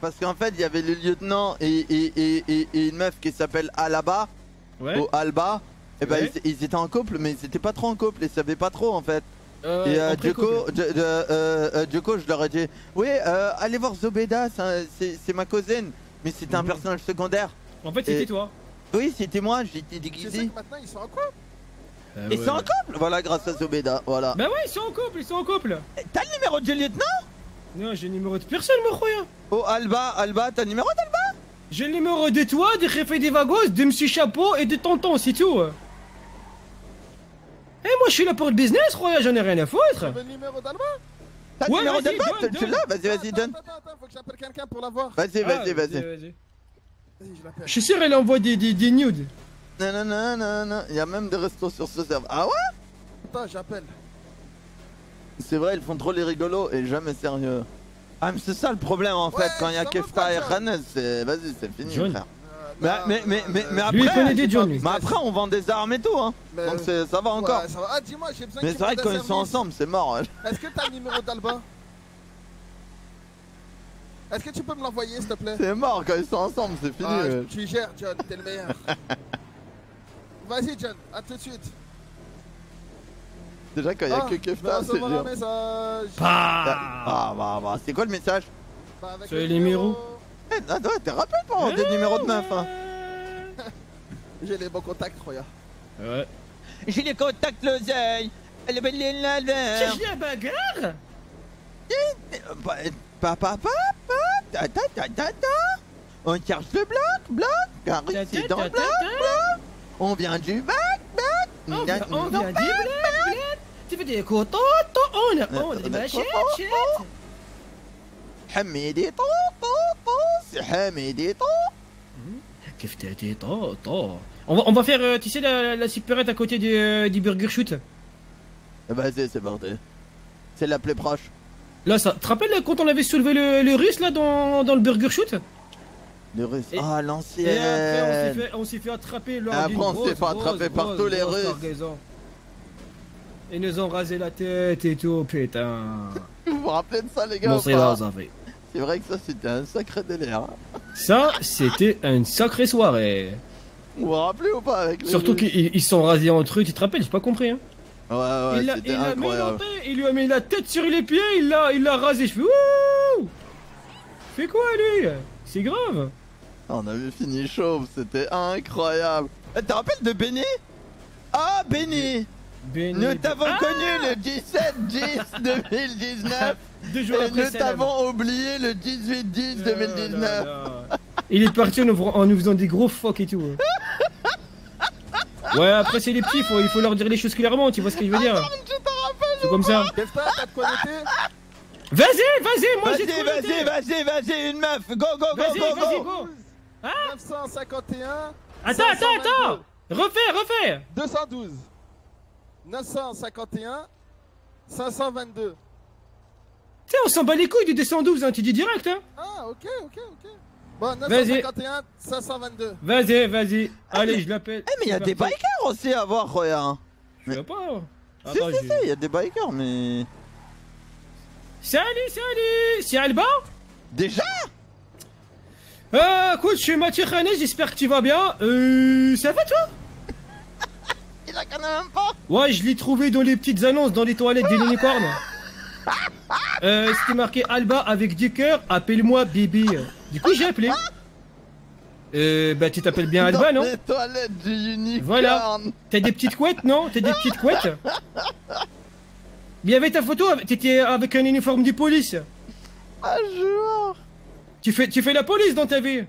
parce qu'en fait, il y avait le lieutenant et, et, et, et, et une meuf qui s'appelle Alaba, Ouais. ou Alba. Et ben Ouais. ils, ils étaient en couple, mais ils étaient pas trop en couple, ils savaient pas trop en fait. Euh, et euh, Djoko, Dj- euh, euh, euh, je leur ai dit, oui, euh, allez voir Zobeda, c'est un- c'est c'est ma cousine, mais c'était un Mhm. personnage secondaire. En fait, c'était et- toi. Oui, c'était moi, j'étais déguisé. que maintenant ils sont en couple? Euh, Et ouais, c'est en couple Voilà, grâce à Zobeda, voilà. Bah ouais, ils sont en couple, ils sont en couple. Eh, T'as le numéro de lieutenant? Non, j'ai le numéro de personne, me croyant. Oh, Alba, Alba, t'as le numéro d'Alba? J'ai le numéro de toi, de Réfé des Vagos, de Monsieur Chapeau et de Tonton, c'est tout. Eh, moi, je suis là pour le business, Roya, j'en ai rien à foutre. Le numéro d'Alba? T'as le numéro d'Alba? Tu l'as? Vas-y, vas-y, donne. Attends, attends, faut que j'appelle quelqu'un pour l'avoir. Vas-y, Ah, vas-y, vas-y. Vas-y, je l'appelle. Je suis sûr, elle envoie des, des, des nudes. Non, non, non, non, non. Il y a même des restos sur ce serveur. Ah ouais? Attends, j'appelle. C'est vrai, ils font trop les rigolos et jamais sérieux. Ah, mais c'est ça le problème en fait, Ouais, quand il y a pas, et. Khanez, c'est. Vas-y, c'est fini, frère. Euh, Mais, non, mais, mais, non, mais, euh, mais après. Lui, connaît des John. Mais après, on vend des armes et tout, hein. Mais- Donc ça va encore. Ouais, ça va. Ah, dis-moi, j'ai besoin Mais c'est vrai que quand ils un sont ensemble, c'est mort. Est-ce que t'as le numéro d'Alba? Est-ce que tu peux me l'envoyer, s'il te plaît? C'est mort quand ils sont ensemble, c'est fini. Ah, euh. Tu gères, John, t'es le meilleur. Vas-y, John, à tout de suite. Déjà, quand il y a Ah, que Kefta, c'est recevoir un dur. message. Pas. Ah, bah, bah, c'est quoi le message Bah, le les numéros. Eh, ah, ouais, t'es pour avoir des numéros de meuf, hein. J'ai les bons contacts, Roya. Ouais. J'ai les contacts, l'oseille. Elle belle la Cherche la bagarre Pa, pa, pa, pa, ta, ta, ta, ta, ta. On cherche le bloc, bloc, car ici dans le bloc, bloc. On vient du bac, bac. On vient, Non, du bled, bled. Tu fais des coton, on a, on a des machettes, chettes. حميدي طو طو طو سي حميدي طو Qu'est-ce que t'as été oh, oh. On va, on va faire, euh, tu sais, la, la supérette à côté du, euh, du Burger Shoot. Vas-y, c'est parti. C'est la plus proche. Là, ça. Tu te rappelles quand on avait soulevé le, le russe là dans, dans le Burger Shoot Le russe. Et- Ah, Et après, on s'est l'ancienne. fait, on s'est fait attraper lors Après, d'une on s'est grosse, fait attraper grosse, par tous les grosse Russes. cargaison. Ils nous ont rasé la tête et tout, putain. Vous vous rappelez de ça, les gars c'est vrai que ça, c'était un sacré délire. hein. Ça, c'était une sacrée soirée. Vous vous rappelez ou pas avec les Surtout qu'ils ils sont rasés entre eux, tu te rappelles, j'ai pas compris. Hein. Ouais, ouais, il c'était il l'a mélangé, il lui a mis la tête sur les pieds, il l'a il l'a rasé. Je fais Wouh Fais quoi lui? C'est grave. On avait fini chauve, c'était incroyable. Eh, te rappelles de Benny Ah, Benny Béni- Nous t'avons Ah connu le 17-10-2019 Deux jours et après nous t'avons oublié le 18-10-2019. Là, là, là. Il est parti en nous, en nous faisant des gros fuck et tout. Ouais, après c'est les petits, faut, il faut leur dire les choses clairement, tu vois ce que je veux dire. C'est comme ça. Qu'est-ce que t'as T'as de quoi noter Vas-y, vas-y, moi j'ai Vas-y, vas-y, vas-y, vas-y, une meuf. Go, go, go, go, vas-y, go. go. 951 Attends, attends, attends. Refais, refais. 212 951 522 Tu sais, on s'en bat les couilles du 212, hein, tu dis direct, hein Ah, ok, ok, ok. Bon, Vas-y. 951 522. Vas-y, vas-y. Allez, je l'appelle. Eh, mais il y a des bikers aussi à voir, Roya. Je sais pas. Si, Attends, si, j'ai- si, il y a des bikers, mais. Salut, salut C'est Alba? Déjà? Euh, écoute, je suis Mathieu Khané, j'espère que tu vas bien. Euh, ça va toi? Il la connaît même pas Ouais, je l'ai trouvé dans les petites annonces dans les toilettes des unicornes. Euh, c'était marqué Alba avec du cœur, appelle-moi Bibi. Du coup, j'ai appelé. Euh, bah, tu t'appelles bien Alba, Dans non les toilettes du unicorn Voilà. T'as des petites couettes, non T'as des petites couettes Mais il y avait ta photo, t'étais avec un uniforme de police. Ah, Tu fais, tu fais la police dans ta vie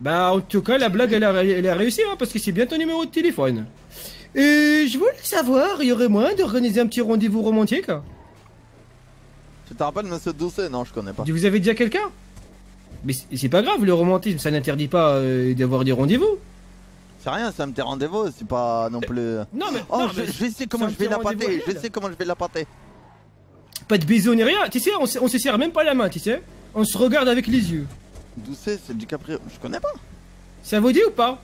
Bah, en tout cas, la blague, elle a, elle a réussi, hein, parce que c'est bien ton numéro de téléphone. Et je voulais savoir, il y aurait moyen d'organiser un petit rendez-vous romantique Tu te rappelles Monsieur Doucet? Non, je connais pas. Vous avez déjà quelqu'un? Mais c'est c'est pas grave, le romantisme, ça n'interdit pas euh, d'avoir des rendez-vous. C'est rien, ça me tes rendez-vous, c'est pas non plus. Non, mais, Oh, non, je, mais je sais comment c'est je vais un la petit rendez-vous pâter, je sais comment je vais la pâter. pas de bisous ni rien. Tu sais, on, se- on se serre même pas la main, tu sais. On se regarde avec les yeux. Doucet, c'est du Caprio. Je connais pas. Ça vous dit ou pas?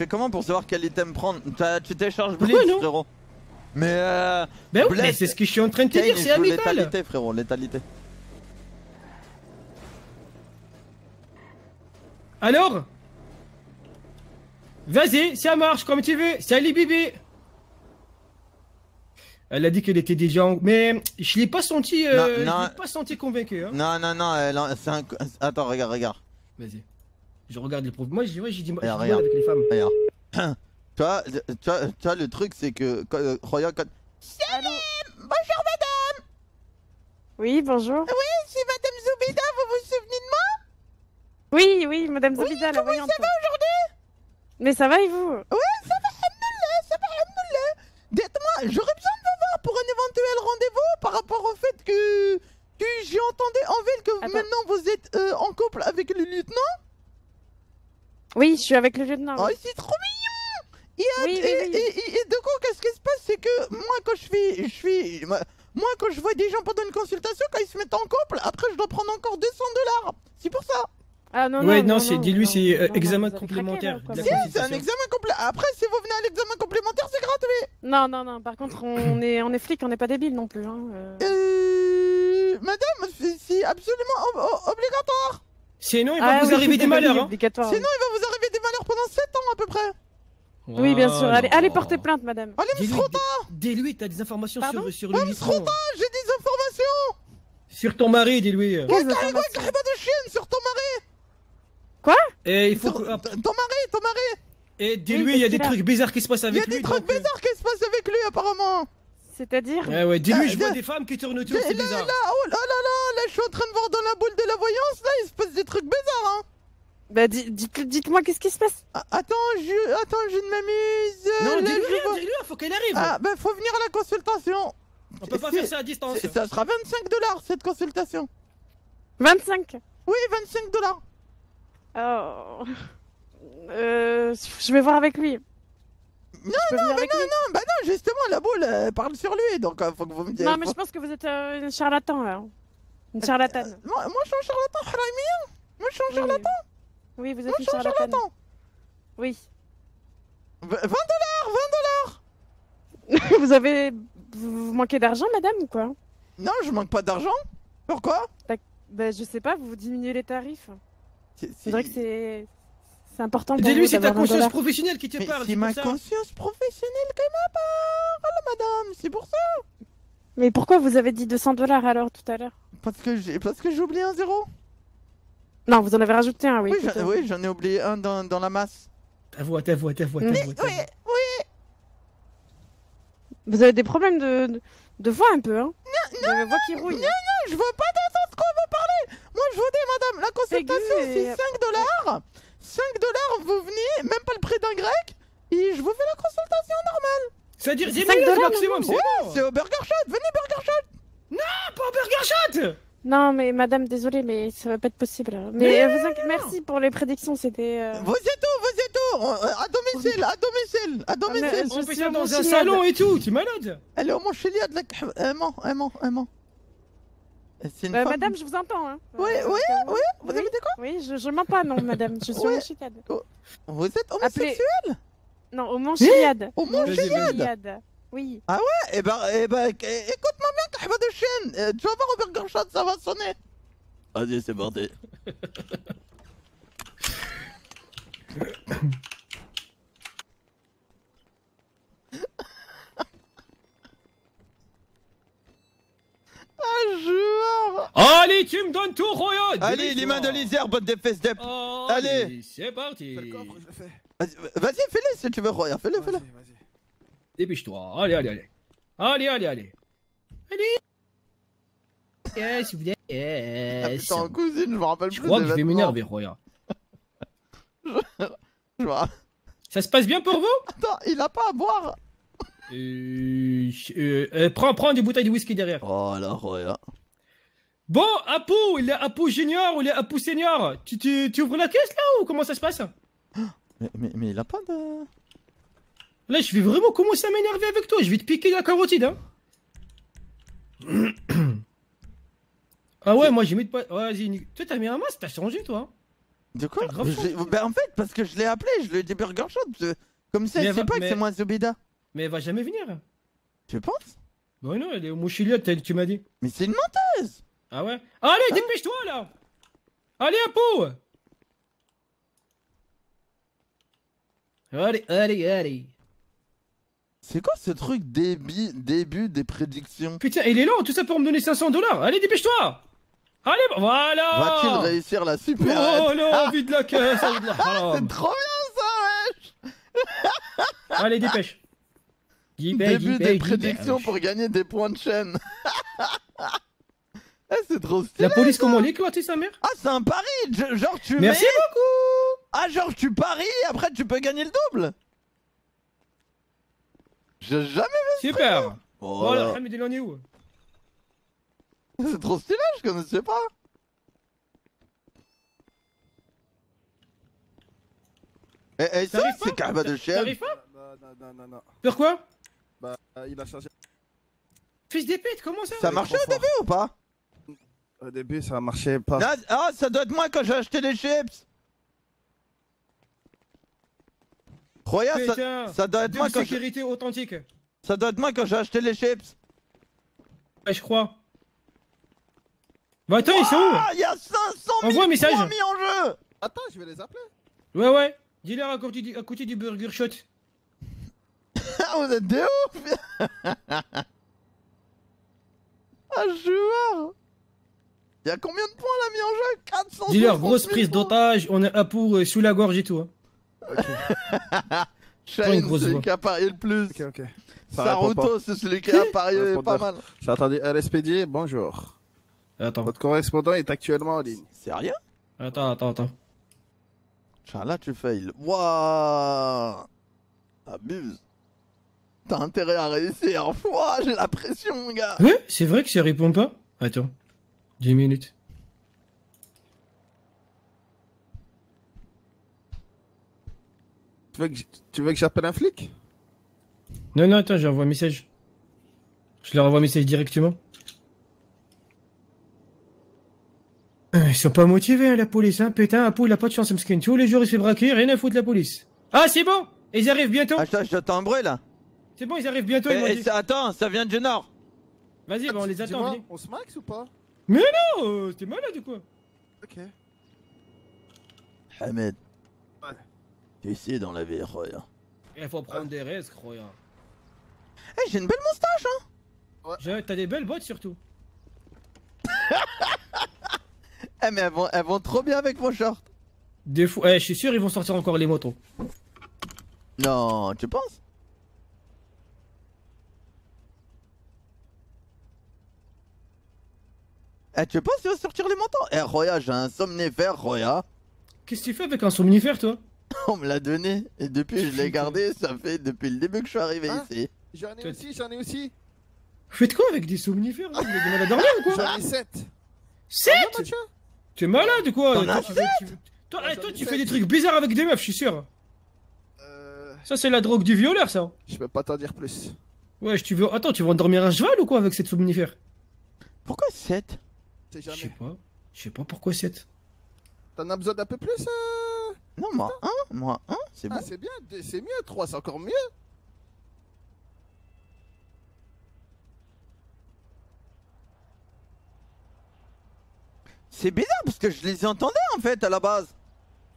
Fais comment pour savoir quel item prendre Tu télécharges Blitz, frérot Mais euh. Ben oui, mais c'est ce que je suis en train de te dire, c'est amical. Létalité, frérot, létalité. Alors? Vas-y, ça marche comme tu veux. Salut Bibi. Elle a dit qu'elle était déjà en... Mais je l'ai pas senti... euh, Non, je l'ai pas senti convaincu. Hein. Non, non, non, elle un... Attends, regarde, regarde. Vas-y. Je regarde les profs. Moi, j'ai ouais, dit... moi, regarde. avec les femmes. Regarde. tu, vois, le- tu, vois, tu vois, le truc, c'est que... Quand, euh, Roya, quand... Allô Bonjour, madame Oui, bonjour. Oui, c'est madame Zoubida, vous vous souvenez de moi? Oui, oui, Madame Zabida, la voyante. aujourd'hui? Mais ça va et vous? Ouais, ça va, alhamdoulilah, ça va, alhamdoulilah. Dites-moi, j'aurais besoin de vous voir pour un éventuel rendez-vous par rapport au fait que... que j'ai entendu en ville que Attends. maintenant vous êtes euh, en couple avec le lieutenant? Oui, je suis avec le lieutenant. Oh, oui. c'est trop mignon Et, Oui, et, oui, oui. et- et- et de quoi, qu'est-ce qui se passe? C'est que moi, quand je fais... Je fais moi, quand je vois des gens pendant une consultation, quand ils se mettent en couple, après, je dois prendre encore 200 dollars. C'est pour ça. Ah non, Ouais, non, non, c'est- dis-lui, non, c'est, euh, non, examen complémentaire Si, c'est un examen complet. Après, si vous venez à l'examen complémentaire, c'est gratuit. Non, non, non, par contre, on est, on est flic, on n'est pas débile non plus. Hein. euh. Euh... Madame, c'est- c'est absolument ob- ob- obligatoire. Sinon, il va Ah vous oui, arriver c'est des malheurs. Hein. Sinon, il va vous arriver des malheurs pendant 7 ans à peu près. Oui, bien sûr. Allez, porter plainte, madame. Allez, Dis-lui, Msrota, dis-lui, t'as des informations Pardon sur, sur le lieutenant. j'ai des informations. Sur ton mari, dis-lui. Quelles Carrément, informations carrément de chienne sur ton mari. Et il faut. Ton mari, ton mari. Et dis-lui, Oui, il y a des trucs bizarres qui se passent Il y a avec des lui. trucs euh, bizarres qui se passent avec lui apparemment. C'est-à-dire Ouais, ouais, dis-lui, Ah, je vois des femmes qui tournent autour, c'est là, bizarre. là, oh là là là, là, je suis en train de voir dans la boule de la voyance, là, il se passe des trucs bizarres, hein. Bah, di- dites- dites-moi, qu'est-ce qui se passe? Ah, attends, je, attends, je ne m'amuse. Non, là, dis-lui, dis-lui, faut qu'elle arrive. Ah, ben, faut venir à la consultation. On peut pas faire ça à distance. Ça sera 25 dollars cette consultation. 25 Oui, 25 dollars. Oh. Euh, je vais voir avec lui. Non, je venir avec non, non, bah non, justement, la boule parle sur lui, donc euh, faut que vous me disiez. Non, mais je pense que vous êtes euh, une charlatan, là. Une charlatane. moi, moi, je suis un charlatan, Haraimia. Moi, je suis un Oui. charlatan. Oui, vous Moi, êtes je une suis un charlatane. charlatan. Oui. V- 20 dollars, 20 dollars. vous avez... Vous vous manquez d'argent, madame, ou quoi? Non, je manque pas d'argent. Pourquoi? Bah, je sais pas, vous diminuez les tarifs. C'est C'est vrai que c'est... C'est important pour Dis-lui, c'est ta conscience professionnelle qui te Mais parle. c'est c'est ma ça. conscience professionnelle qui me parle, madame. C'est pour ça. Mais pourquoi vous avez dit 200 dollars alors tout à l'heure? Parce que j'ai, parce que j'ai oublié un zéro. Non, vous en avez rajouté un, oui. Oui, j'en, oui, ai oublié un dans, dans la masse. Ta voix, ta voix, ta voix, Oui, oui. Vous avez des problèmes de, de, de voix un peu, hein? Vous avez la voix qui rouille. Je veux pas d'entendre quoi vous parlez. Moi, je vous dis, madame, la consultation, c'est 5 dollars. 5 dollars, vous venez, même pas le prix d'un grec. Et je vous fais la consultation normale. C'est-à-dire 10 cinq minutes dollars, maximum, c'est Ouais, bon. c'est au Burger Shot. Venez, Burger Shot. Ah, pas au Burger Shot Non, mais madame, désolée, mais ça va pas être possible. Mais, euh, vous inqui- merci pour les prédictions, c'était... euh, Vous êtes où Vous êtes où? Euh, À domicile, à domicile, à domicile. Je On fait ça dans un salon et tout, t'es malade Elle est au Montchiliad, là. Aimant, aimant, aimant. Une euh, femme. madame, je vous entends, hein Oui, Euh, oui, au où. oui. Vous avez dit quoi Oui, je, je mens pas, non, madame. Je suis Ouais. au Mont-Chiliad. Vous êtes Appelez- homosexuel Non, au Mont-Chiliad. Au Mont-Chiliad Mont-Chiliad. Oui. Eh ben, eh ben, écoute-moi bien, Kahba de chienne. Euh, tu vas voir au Burger Shot, ça va sonner. Vas-y, c'est parti. ah, joueur Allez, tu me donnes tout, Roya Allez, les mains de lisière, botte des fesses d'ep. Allez, c'est parti. Vas-y, fais-le si tu veux, regarde, fais-le, fais-le. Dépêche-toi, allez, allez, allez. Allez, allez, allez. Allez Yes, vous plaît. Ah, Yes. putain, cousine, je me rappelle Je plus crois que je vais m'énerver, Roya. Je rappelle- Ça se passe bien pour vous? Attends, il a pas à boire. Euh, euh, euh, prends, prends des bouteilles de whisky derrière. Oh là, regarde. Bon, Apu, il est Apu Junior ou il est Apu Senior? Tu, tu, tu ouvres la caisse là ou comment ça se passe? Mais, mais, mais il a pas de. Là, je vais vraiment commencer à m'énerver avec toi. Je vais te piquer la carotide, hein. ah ouais, moi j'ai mis de pas. Vas-y, toi t'as mis un masque, t'as changé toi. hein. De quoi? Ben, En fait, parce que je l'ai appelé, je lui ai dit Burger Shot. Comme ça, elle sait pas que c'est moi Zobida. Mais elle va jamais venir. Tu penses? Bah non, elle est au Mouchiliot, tel- tu m'as dit. Mais c'est une menteuse Ah ouais? Allez, dépêche-toi là Allez, Apu Allez, allez, allez. C'est quoi ce truc début, début des prédictions? Putain, il est lent, tout ça pour me donner 500 dollars. Allez, dépêche-toi. Allez, voilà. Va-t-il réussir la super Oh non, vide la caisse. C'est trop bien ça, wesh Allez, dépêche. Début des prédictions pour gagner des points de chaîne. Eh, c'est trop stylé. La police, comment l'éclater sa mère Ah, c'est un pari je- Genre, tu Merci mets... beaucoup. Ah, genre, tu paries, après, tu peux gagner le double J'ai jamais vu Super. Oh, Voilà, là. Hamid, il en est où C'est trop stylé, je connaissais pas. Eh, eh, ça, c'est pas Kaaba de chien. T'arrives pas non, non, non, non. Pourquoi Bah, euh, il a changé. Fils d'épée, comment ça Ça marchait au début ou pas Au début, ça marchait pas. Ah, ah, ça doit être moi quand j'ai acheté les chips. Roya, ça, ça doit être moi quand sécurité authentique. ça doit être moi quand j'ai acheté les chips. Ouais, je crois. Bah attends, ils sont Ah, il y a 500 000 Envoie un message. points mis en jeu. Attends, je vais les appeler. où Ouais, ouais. Dis-leur à côté du, à côté du Burger Shot. Ah, vous êtes des ouf Ah, joueur Il y a combien de points là mis en jeu 400 Dis-leur, grosse prise d'otage, on est à pour euh, sous la gorge et tout. Hein. Prends Shane, une grosse c'est voix. lui qui a parié le plus. Ok, ok. Ça. Saruto, c'est celui qui a parié pas mal. J'ai entendu RSPD, bonjour. Attends, Votre correspondant est actuellement en ligne. Sérieux attends, attends, attends. Là, tu fail. Wouah Abuse. T'as intérêt à réussir. Wouah, j'ai la pression, mon gars. Ouais, c'est vrai que ça répond pas Attends. 10 minutes. Tu veux que, tu veux que j'appelle un flic? Non, non, attends, j'envoie un message. Je leur envoie un message directement. Euh, Ils sont pas motivés, hein, la police, hein. Putain, Apu, il a pas de chance, Mskin. Tous les jours, il se fait braquer, rien à foutre, la police. Ah, c'est bon? Ils arrivent bientôt? Attends, j'attends un bruit là. C'est bon, ils arrivent bientôt, Eh, ils m'ont eh, dit. ça- attends, ça vient du nord. Vas-y, bah, on les attend. On se max ou pas? Oh, euh, t'es malade ou quoi? Ok. Ahmed. Ouais. T'es ici dans la vie, Roya. Il faut prendre des risques, regarde. Eh, j'ai une belle moustache, hein. J'ai- T'as des belles bottes surtout. Eh, mais elles vont, elles vont trop bien avec mon short. Des fois, eh, je suis sûr, ils vont sortir encore les motos. Non, tu penses? Eh, tu penses qu'il va sortir les montants? Eh, Roya, j'ai un somnifère, Roya. Qu'est-ce que tu fais avec un somnifère, toi? On me l'a donné et depuis je l'ai gardé, ça fait depuis le début que je suis arrivé Hein ici. J'en ai Toi, aussi, j'en ai aussi. Vous faites quoi avec des somnifères Vous avez du mal à dormir ou quoi? J'en ai 7. 7 Mathieu Tu es malade ou quoi? T'en Toi, as tu, fais- tu fais- toi, Ouais, eh, j'en toi, tu fais des trucs bizarres avec des meufs, je suis sûr. Euh. Ça, c'est la drogue du violeur, ça. Je peux pas t'en dire plus. Ouais, tu veux. Attends, tu veux endormir un cheval ou quoi avec cette somnifère? Pourquoi 7 C'est Je sais pas. Je sais pas pourquoi 7. T'en as besoin d'un peu plus euh... Non, moi 1, moi 1, c'est bon. Ah, c'est bien, c'est mieux. 3, c'est encore mieux. C'est bizarre parce que je les entendais en fait à la base.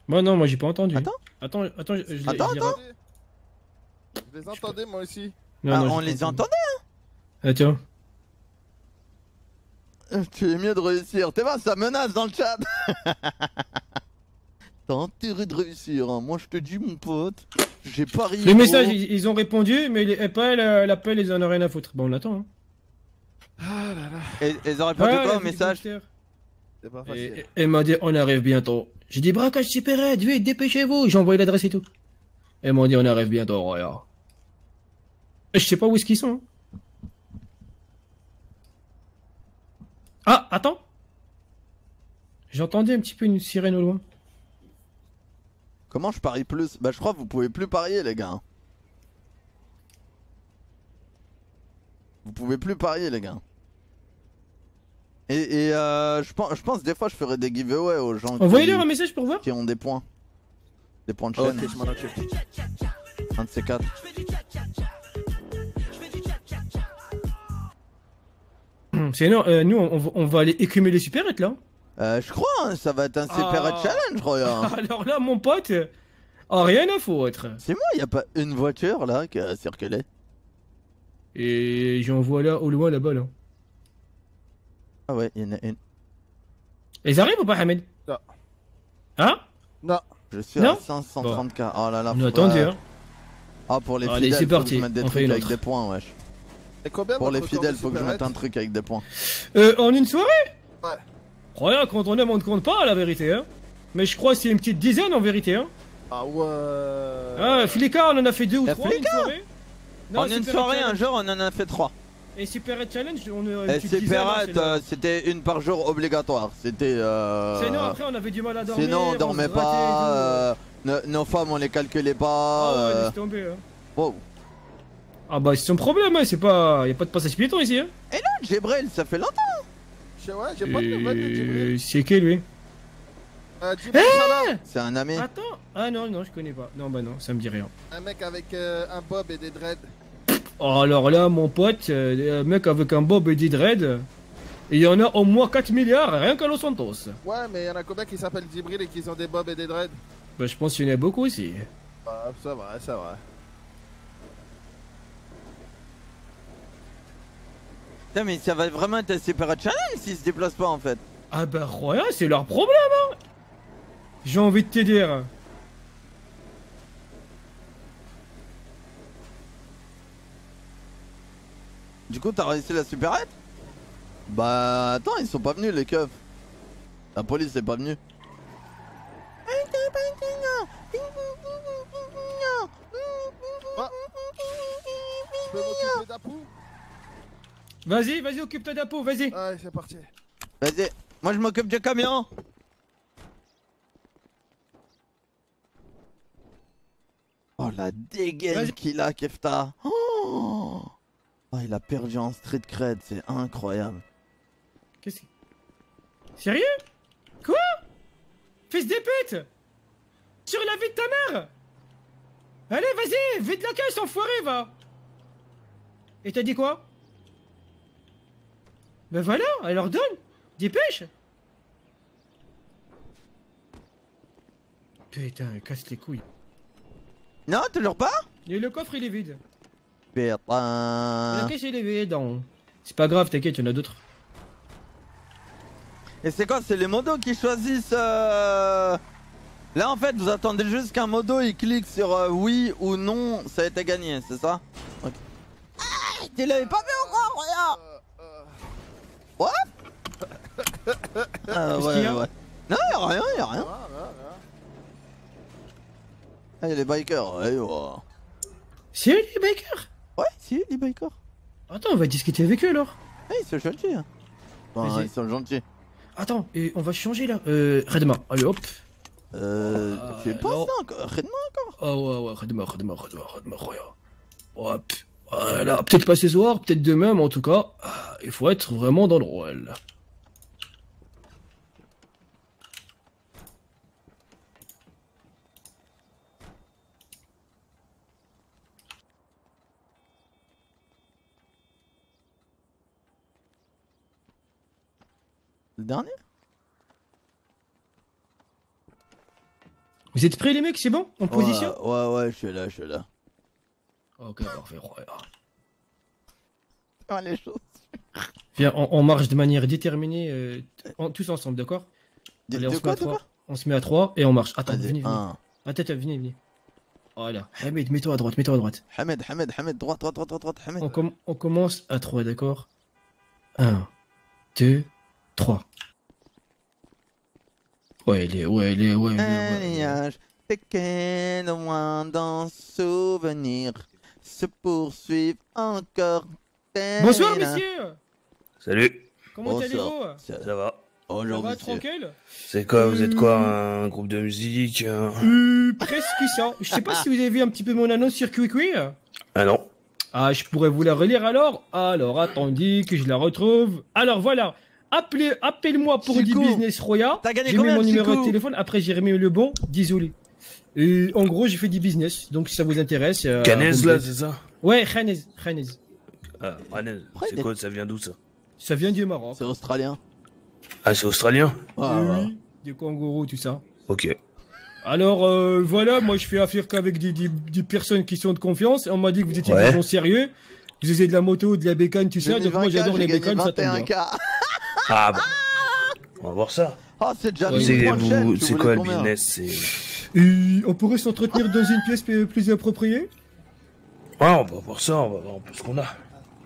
Moi, non, moi, j'ai pas entendu. Attends. Attends, attends, je, je les- Attends, je les attends. Je les entendais, moi aussi. Non, Ah, non, on les entendu. entendait. Attends. Euh, Tu es mieux de réussir. T'es vois, ça menace dans le chat. T'as intérêt de réussir. hein. Moi je te dis, mon pote, j'ai parié. Les messages, ils, ils ont répondu, mais les appels, euh, l'appel, ils en ont rien à foutre. Bon, on l'attend. Hein. Ah là là. Et, ils ont répondu Ah, quoi au message. C'est pas facile. et- Elle m'a dit, on arrive bientôt. J'ai dit, braquage super raide, vite, dépêchez-vous. J'ai envoyé l'adresse et tout. Elle m'a dit, on arrive bientôt, regarde. Je sais pas où est-ce qu'ils sont. hein. Ah, attends. J'entendais un petit peu une sirène au loin. Comment je parie plus? Bah je crois que vous pouvez plus parier les gars. Vous pouvez plus parier les gars. Et, et euh, je, pense, je pense des fois je ferai des giveaways aux gens qui, Envoyez-leur un message pour voir. qui ont des points. Des points de chaîne. je m'en occupe. Un de ces quatre. Sinon, euh, nous, on, va- on va aller écumer les supérettes là. Euh, je crois, hein, ça va être un super Ah. challenge, Roya. Alors là, mon pote, Oh, rien à foutre. C'est moi, y a pas une voiture là qui a circulé. Et j'en vois là, au loin là-bas, là. Ah ouais, y en a une. Ils arrivent ou pas, Hamid Non. Hein? Non. Je suis Non? à 530k. Oh là là. On faut- a attendu, ouais. hein. Ah, pour les Allez, fidèles, c'est faut que parti, je mette des on fait trucs une avec autre. des points, wesh. Et combien Pour les fidèles, faut que je mette un truc avec des points. Euh, en une soirée Ouais. Regarde, quand on aime, on ne compte pas, la vérité, hein. Mais je crois que c'est une petite dizaine en vérité, hein. Ah ouais. Ah, Filika, on en a fait deux ou trois en une soirée. Non, en une Super soirée, Challenge. un jour, on en a fait trois. Et Super Red Challenge, on a Superette, c'est là. euh, c'était une par jour obligatoire. C'était. Euh... Sinon, après, on avait du mal à dormir. Sinon, on dormait pas. euh, no- nos femmes, on les calculait pas. Ah ouais, euh, laisse tomber. hein. wow. Ah bah, c'est son problème, hein. c'est pas. Y'a pas de passage piéton ici, hein. Jibril, ça fait longtemps. Je sais, ouais, j'ai pas de nouvelles de Djibril. C'est qui lui? Euh, Djibril Salam, C'est un ami. Attends. Ah non, non, je connais pas. Non, bah non, ça me dit rien. un mec avec euh, un bob et des dreads. Oh, alors là, mon pote, euh, un mec avec un bob et des dreads. Il y en a au moins 4 milliards, rien qu'à Los Santos. Ouais, mais il y en a combien qui s'appellent Djibril et qui ont des bobs et des dreads? Bah, je pense qu'il y en a beaucoup aussi. Ah, ça va, ça va. Putain, mais ça va vraiment être un Superette Challenge s'ils se déplacent pas en fait. Ah bah, rien, c'est leur problème, hein. J'ai envie de te dire. Du coup, t'as réussi la Superette Bah, attends, ils sont pas venus les keufs. La police est pas venue. Je peux m'occuper d'Apou Vas-y, vas-y, occupe-toi d'Apo, vas-y. Ouais, c'est parti. Vas-y, moi je m'occupe du camion. Oh la dégaine qu'il a, Kefta. Oh, Oh, il a perdu en street cred, c'est incroyable. Qu'est-ce que. Sérieux? Quoi? Fils des putes Sur la vie de ta mère Allez, vas-y, vide la caisse, enfoiré, va Et t'as dit quoi? Ben voilà, alors donne Dépêche Putain, elle casse les couilles. Non, toujours pas Et le coffre, il est vide. Putain. La caisse, il est vide. non. C'est pas grave, t'inquiète, il y en a d'autres. Et c'est quoi C'est les modos qui choisissent. euh, Là en fait, vous attendez juste qu'un modo il clique sur euh, oui ou non, ça a été gagné, c'est ça? Ok. Ah, tu l'avais pas vu encore, regarde Ah ouais, a ouais. Non, y'a rien, y'a rien. ah, y'a les bikers, ouais, ouais. C'est eux, les bikers Ouais, si, les bikers. Attends, on va discuter avec eux alors. Ah, ils sont gentils. Hein. Ils sont gentils. Attends, et on va changer là. Euh, Redma, allez hop. Euh, Ah, fais pas non. ça encore? Ah ouais, ouais, Redma, Redma, Redma, Redma. Hop. Voilà, peut-être pas ce soir, peut-être demain, mais en tout cas, il faut être vraiment dans le rôle. Le dernier? Vous êtes prêts les mecs, c'est bon? En position? Ouais, ouais, ouais, je suis là, je suis là. Ok, parfait. Ah, les choses. Viens, on, on marche de manière déterminée, euh, en- tous ensemble, d'accord De, Allez, on de se met quoi, à trois. quoi On se met à 3 et on marche. Attends, venez, venez. un. Attends, venez, venez. Voilà. Hamid, mets-toi à droite, mets-toi à droite. Hamed, Hamed, Hamed, droite, droite, droite, droite, Hamed. On, com- on commence à 3, d'accord 1, 2, 3. Ouais, il est, ouais, il est, ouais. il est, Un ouais. nuage, pequeño loin dans souvenir, se poursuivent encore. Bonsoir, messieurs Salut, Comment allez-vous? Ça va Ça Aujourd'hui, va, c'est- tranquille? C'est quoi Vous êtes quoi Un groupe de musique euh euh, Presque ça. Je sais pas si vous avez vu un petit peu mon annonce sur QuickWay. Ah non Ah, je pourrais vous la relire alors Alors, attendez que je la retrouve. Alors, voilà. Appelez, appelle-moi pour Chico, du business Roya. t'as gagné J'ai mis combien, mon numéro de téléphone. Après, j'ai remis le bon. Désolé. Et en gros, j'ai fait du business. Donc, si ça vous intéresse. euh, Canez là, c'est ça Ouais, Khanez. Khanez. Ah, Rennes. Ouais, C'est quoi Ça vient d'où ça Ça vient du Maroc. C'est australien. Ah, c'est australien Ah, ouais. Oui, Des kangourous, tout ça. Ok. Alors euh, voilà, moi je fais affaire qu'avec des, des, des personnes qui sont de confiance. On m'a dit que vous étiez Ouais. des gens sérieux. Vous avez de la moto, de la bécane, tout ça. Donc moi 20K, j'adore les bécanes, ça tombe bien. 21K. Ah bah. On va voir ça. Oh, c'est déjà Ouais. 1000 C'est quoi le combien business C'est. Et on pourrait s'entretenir dans une pièce plus appropriée Ouais, on va voir ça, on va voir un peu ce qu'on a.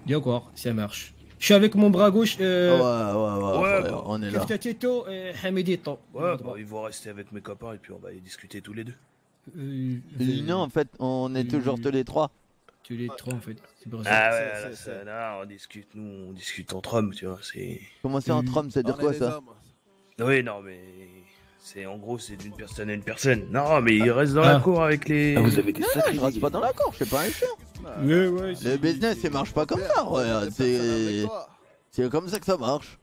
D'accord, ça marche. Je suis avec mon bras gauche. Ouais, Euh, ouais, ouais, Ouais, frère, bah, on est là. Keftatito et Hamidito. Ouais, bah, ils vont rester avec mes copains et puis on va aller discuter tous les deux. Euh, Et Non, en fait, on est toujours tous les trois. Tu les trois en fait. Ça. Ah ouais, là, ça, là, on discute, nous, on discute entre hommes, tu vois, c'est... Comment c'est entre hommes, c'est-à-dire On est quoi ça hommes. Oui, non, mais... C'est, en gros, c'est d'une personne à une personne. Non, mais il reste dans Ah. la cour avec les... avez des Je reste pas dans la cour, je suis pas un chien. Ouais, ouais. c'est- Le business, il marche pas comme ça, c'est... C'est comme ça que ça marche.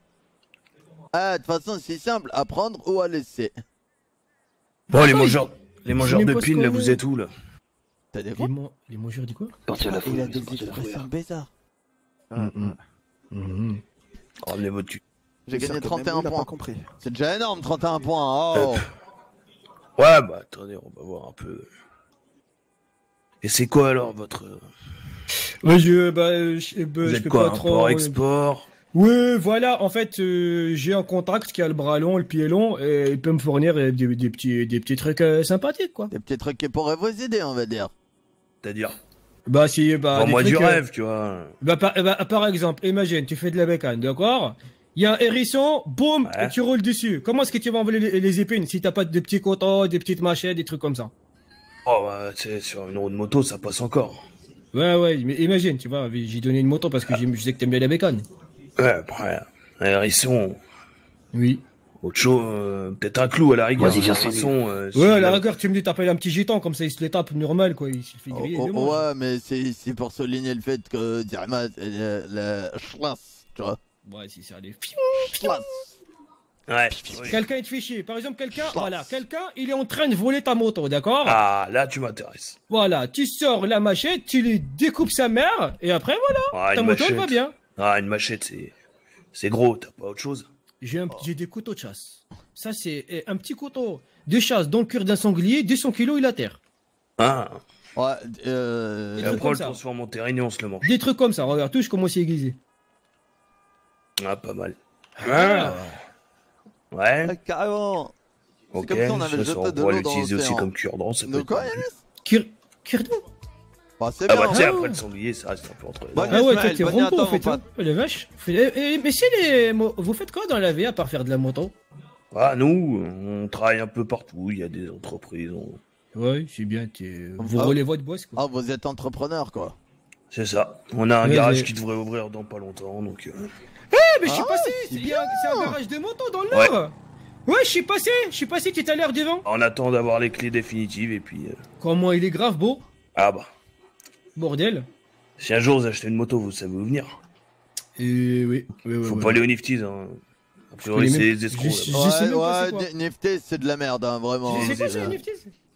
Ah, de toute façon, c'est simple, à prendre ou à laisser. Bon, les mangeurs, les mangeurs de pas ce pin, là, vous êtes où, là T'as des Les, quoi mon- les mangeurs du quoi Il a des expressions bizarres. Ramenez votre cul. J'ai gagné sûr que même 31 lui, il a pas points. compris. C'est déjà énorme, 31 points. Oh Ouais, bah, attendez, on va voir un peu... Et c'est quoi, alors, votre... Ouais, je, bah, euh, je, bah, Vous je êtes peux quoi, pas trop. import-export Ouais, voilà, en fait, euh, j'ai un contact qui a le bras long, le pied long, et il peut me fournir euh, des, des petits, des petits trucs euh, sympathiques, quoi. Des petits trucs qui pourraient vous aider, on va dire. C'est-à-dire? Bah, si, bah. des moi du euh, rêve, tu vois. Bah par, bah, par exemple, imagine, tu fais de la bécane, d'accord? Il y a un hérisson, boum, Ouais. et tu roules dessus. Comment est-ce que tu vas envoyer les, les épines si t'as pas de petits cotons, des petites machettes, des trucs comme ça? Oh, bah, tu sais, sur une roue de moto, ça passe encore. Ouais, ouais, mais imagine, tu vois, j'ai donné une moto parce que j'ai- je sais que t'aimes bien la bécane. Ouais, après, un hérisson, Oui. autre chose, euh, peut-être un clou à la rigueur. Vas-y, hérisson, euh, si Ouais, à la- la rigueur, tu me dis, t'appelles un petit gitan, comme ça il se les tape normal, quoi, il se fait Oh, griller. oh, mois. ouais, mais c'est pour souligner le fait que Dirma, le schlass, tu vois. Ouais, si ça allait. Schlass. Ouais. Quelqu'un fait chier. Par exemple, quelqu'un, voilà, quelqu'un, il est en train de voler ta moto, d'accord Ah, là, tu m'intéresses. Voilà, tu sors la machette, tu lui découpes sa mère, et après, voilà, Ah, ta une moto, elle machette. va bien. Ah, une machette, c'est. C'est gros, t'as pas autre chose J'ai un- j'ai des couteaux de chasse. Ça, c'est eh, un petit couteau de chasse dans le cœur d'un sanglier, 200 kilos, il atterre. Ah, Ouais, euh... et après, on le transforme en terrien, on se le mange. Des trucs comme ça, regarde, touche comment c'est aiguisé. Ah, pas mal. Ah. Ouais, ah, carrément. ok. comme si on avait ça, on de pourrait l'utiliser aussi comme cure-dent, ça peut De être quoi. Kirdou Bah, c'est Ah bien. bah, tu sais, hein. après le sanglier, ça reste un peu entre les Bah. Ah ouais, toi t'es rompo en toi, fait. mon hein. La vache. Fait- eh, eh, Mais si les... Vous faites quoi dans la vie à part faire de la moto? Ah, nous, on travaille un peu partout, il y a des entreprises, on- Ouais, c'est bien, t'es- vous Ah. roulez votre boss quoi. Ah, vous êtes entrepreneur, quoi. c'est ça. On a un Ouais, garage mais- qui devrait ouvrir dans pas longtemps, donc... euh, Eh, mais je suis Ah, passé c'est C'est il y a- c'est un garage de moto dans le Ouais. nord Ouais, je suis passé Je suis passé tout à l'heure devant On attend d'avoir les clés définitives, et puis... euh, Comment il est grave beau Ah bah, Bordel si un jour vous achetez une moto, vous savez où venir. Euh, oui, oui, oui. Faut oui. pas aller au Nifties, hein. A priori, c'est des escrocs. ouais, ouais, c'est de la merde, hein, vraiment. C'est quoi c'est-